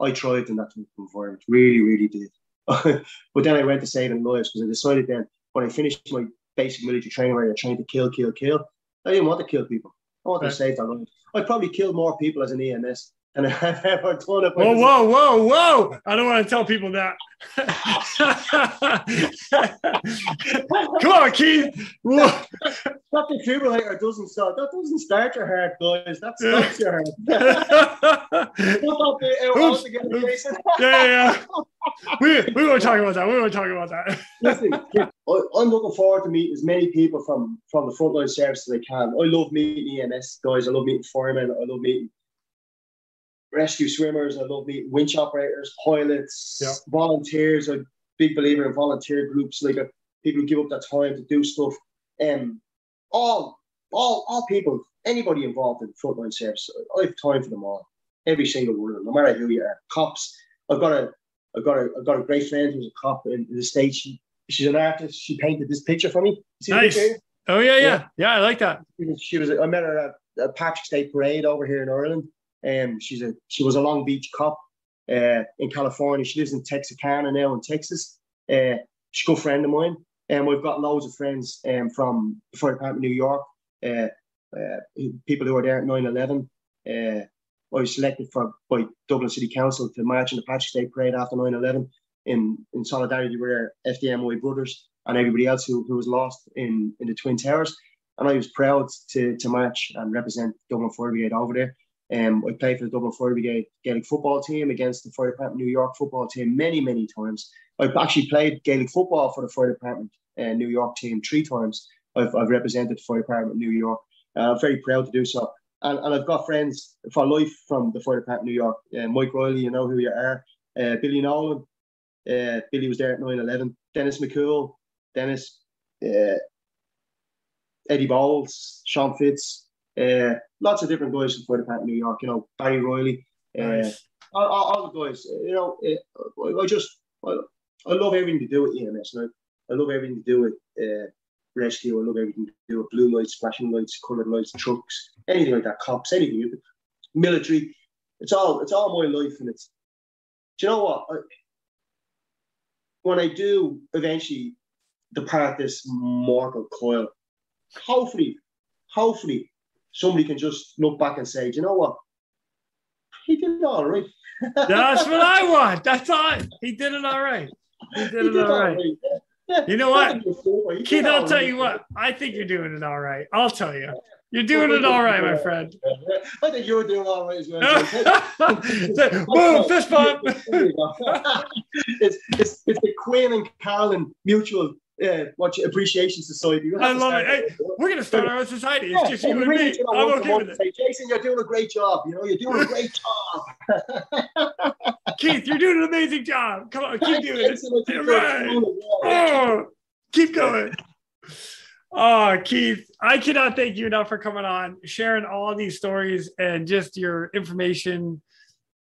I thrived in that environment. Really, really did. *laughs* but then I went to saving lives because I decided then when I finished my basic military training where you're trained to kill, kill, kill, I didn't want to kill people. I wanted right. to save their lives. I probably killed more people as an EMS and I've ever done it. Whoa, whoa, whoa, whoa! I don't want to tell people that. *laughs* Come on, Keith. That, that defibrillator doesn't start. That doesn't start your heart, guys. That stops your heart. *laughs* Oops. yeah, yeah. *laughs* We, we were talking about that. We were talking about that. Listen, I'm looking forward to meet as many people from from the frontline service as I can. I love meeting EMS guys. I love meeting firemen. I love meeting rescue swimmers. I love meeting winch operators, pilots, yeah. volunteers. I'm a big believer in volunteer groups, like uh, people who give up their time to do stuff. Um, all, all, all people, anybody involved in frontline service, I have time for them all. Every single one of them, no matter who you are. Cops. I've got a, I've got a, I've got a great friend who's a cop in, in the states. She, she's an artist. She painted this picture for me. See nice. Oh yeah, yeah, yeah, yeah. I like that. She was. I met her at a Patrick's Day parade over here in Ireland um, she's a she was a Long Beach cop uh, in California. She lives in Texarkana now in Texas. Uh, she's a good friend of mine, and we've got loads of friends um, from the fire department New York. Uh, uh, people who were there at 9-11. Uh, I was selected for by Dublin City Council to march in the Patrick's Day Parade after 9-11 in, in solidarity with our FDNY brothers and everybody else who, who was lost in, in the Twin Towers. And I was proud to, to march and represent Dublin Fire Brigade over there. Um, I played for the Dublin Fire Brigade Gaelic football team against the Fire Department New York football team many, many times. I've actually played Gaelic football for the Fire Department uh, New York team three times. I've, I've represented the Fire Department New York. Uh, I'm very proud to do so. And, and I've got friends for life from the Fire Department New York. Uh, Mike Riley, you know who you are. Uh, Billy Nolan. Uh, Billy was there at 9 11. Dennis McCool. Dennis. Uh, Eddie Bowles. Sean Fitz. Uh, lots of different guys from the department New York. You know, Barry Riley, uh, nice. all, all, all, the guys. You know, uh, I, I just I, I, love everything to do with EMS. And I love everything to do with uh, rescue. I love everything to do with blue lights, flashing lights, coloured lights, trucks, anything like that, cops, anything, military. It's all it's all my life, and it's. Do you know what? I, when I do eventually depart this mortal coil, hopefully, hopefully, somebody can just look back and say, do you know what? He did it all right. *laughs* That's what I want. That's all. He did it all right. He did, he did it all right. right. Yeah. You know what? *laughs* Keith, I'll tell you what. I think you're doing it all right. I'll tell you. You're doing it all right, my friend. *laughs* I think you're doing all right as well. Boom, fist bump. it's, it's, it's the Quinn and Carolan mutual uh, watch appreciation society. I love it. Hey, we're gonna start our own society. It's yeah, just you and me. I'm okay with it. Say, Jason, you're doing a great job. You know, you're doing a great job. *laughs* Keith, you're doing an amazing job. Come on, keep doing it. Right. Oh, keep going. Oh, Keith, I cannot thank you enough for coming on, sharing all these stories and just your information.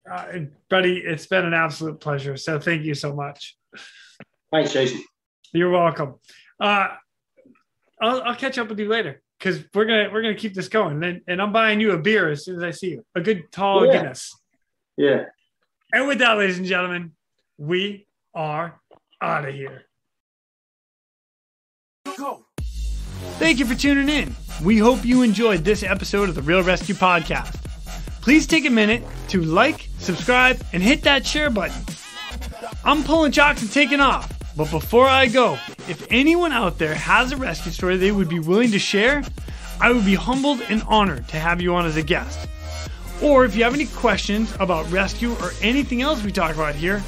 Uh, buddy, it's been an absolute pleasure. So thank you so much. Thanks, Jason. You're welcome. Uh, I'll, I'll catch up with you later because we're gonna we're gonna keep this going. And, and I'm buying you a beer as soon as I see you, a good tall yeah. Guinness. Yeah. And with that, ladies and gentlemen, we are out of here. Go. Thank you for tuning in. We hope you enjoyed this episode of the Real ResQ Podcast. Please take a minute to like, subscribe, and hit that share button. I'm pulling chocks and taking off. But before I go, if anyone out there has a rescue story they would be willing to share, I would be humbled and honored to have you on as a guest. Or if you have any questions about rescue or anything else we talk about here,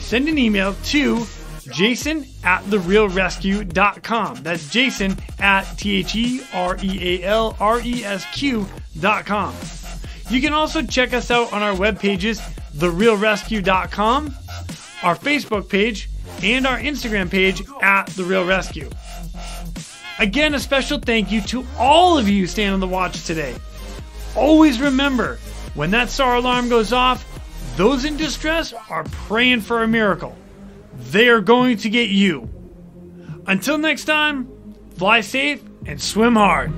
send an email to jason at therealresq.com. That's jason at T H E R E A L R E S Q.com. You can also check us out on our web pages, therealresq.com, our Facebook page, and our Instagram page at The Real ResQ. Again, a special thank you to all of you staying on the watch today. Always remember, when that SAR alarm goes off, those in distress are praying for a miracle. They are going to get you. Until next time, fly safe and swim hard.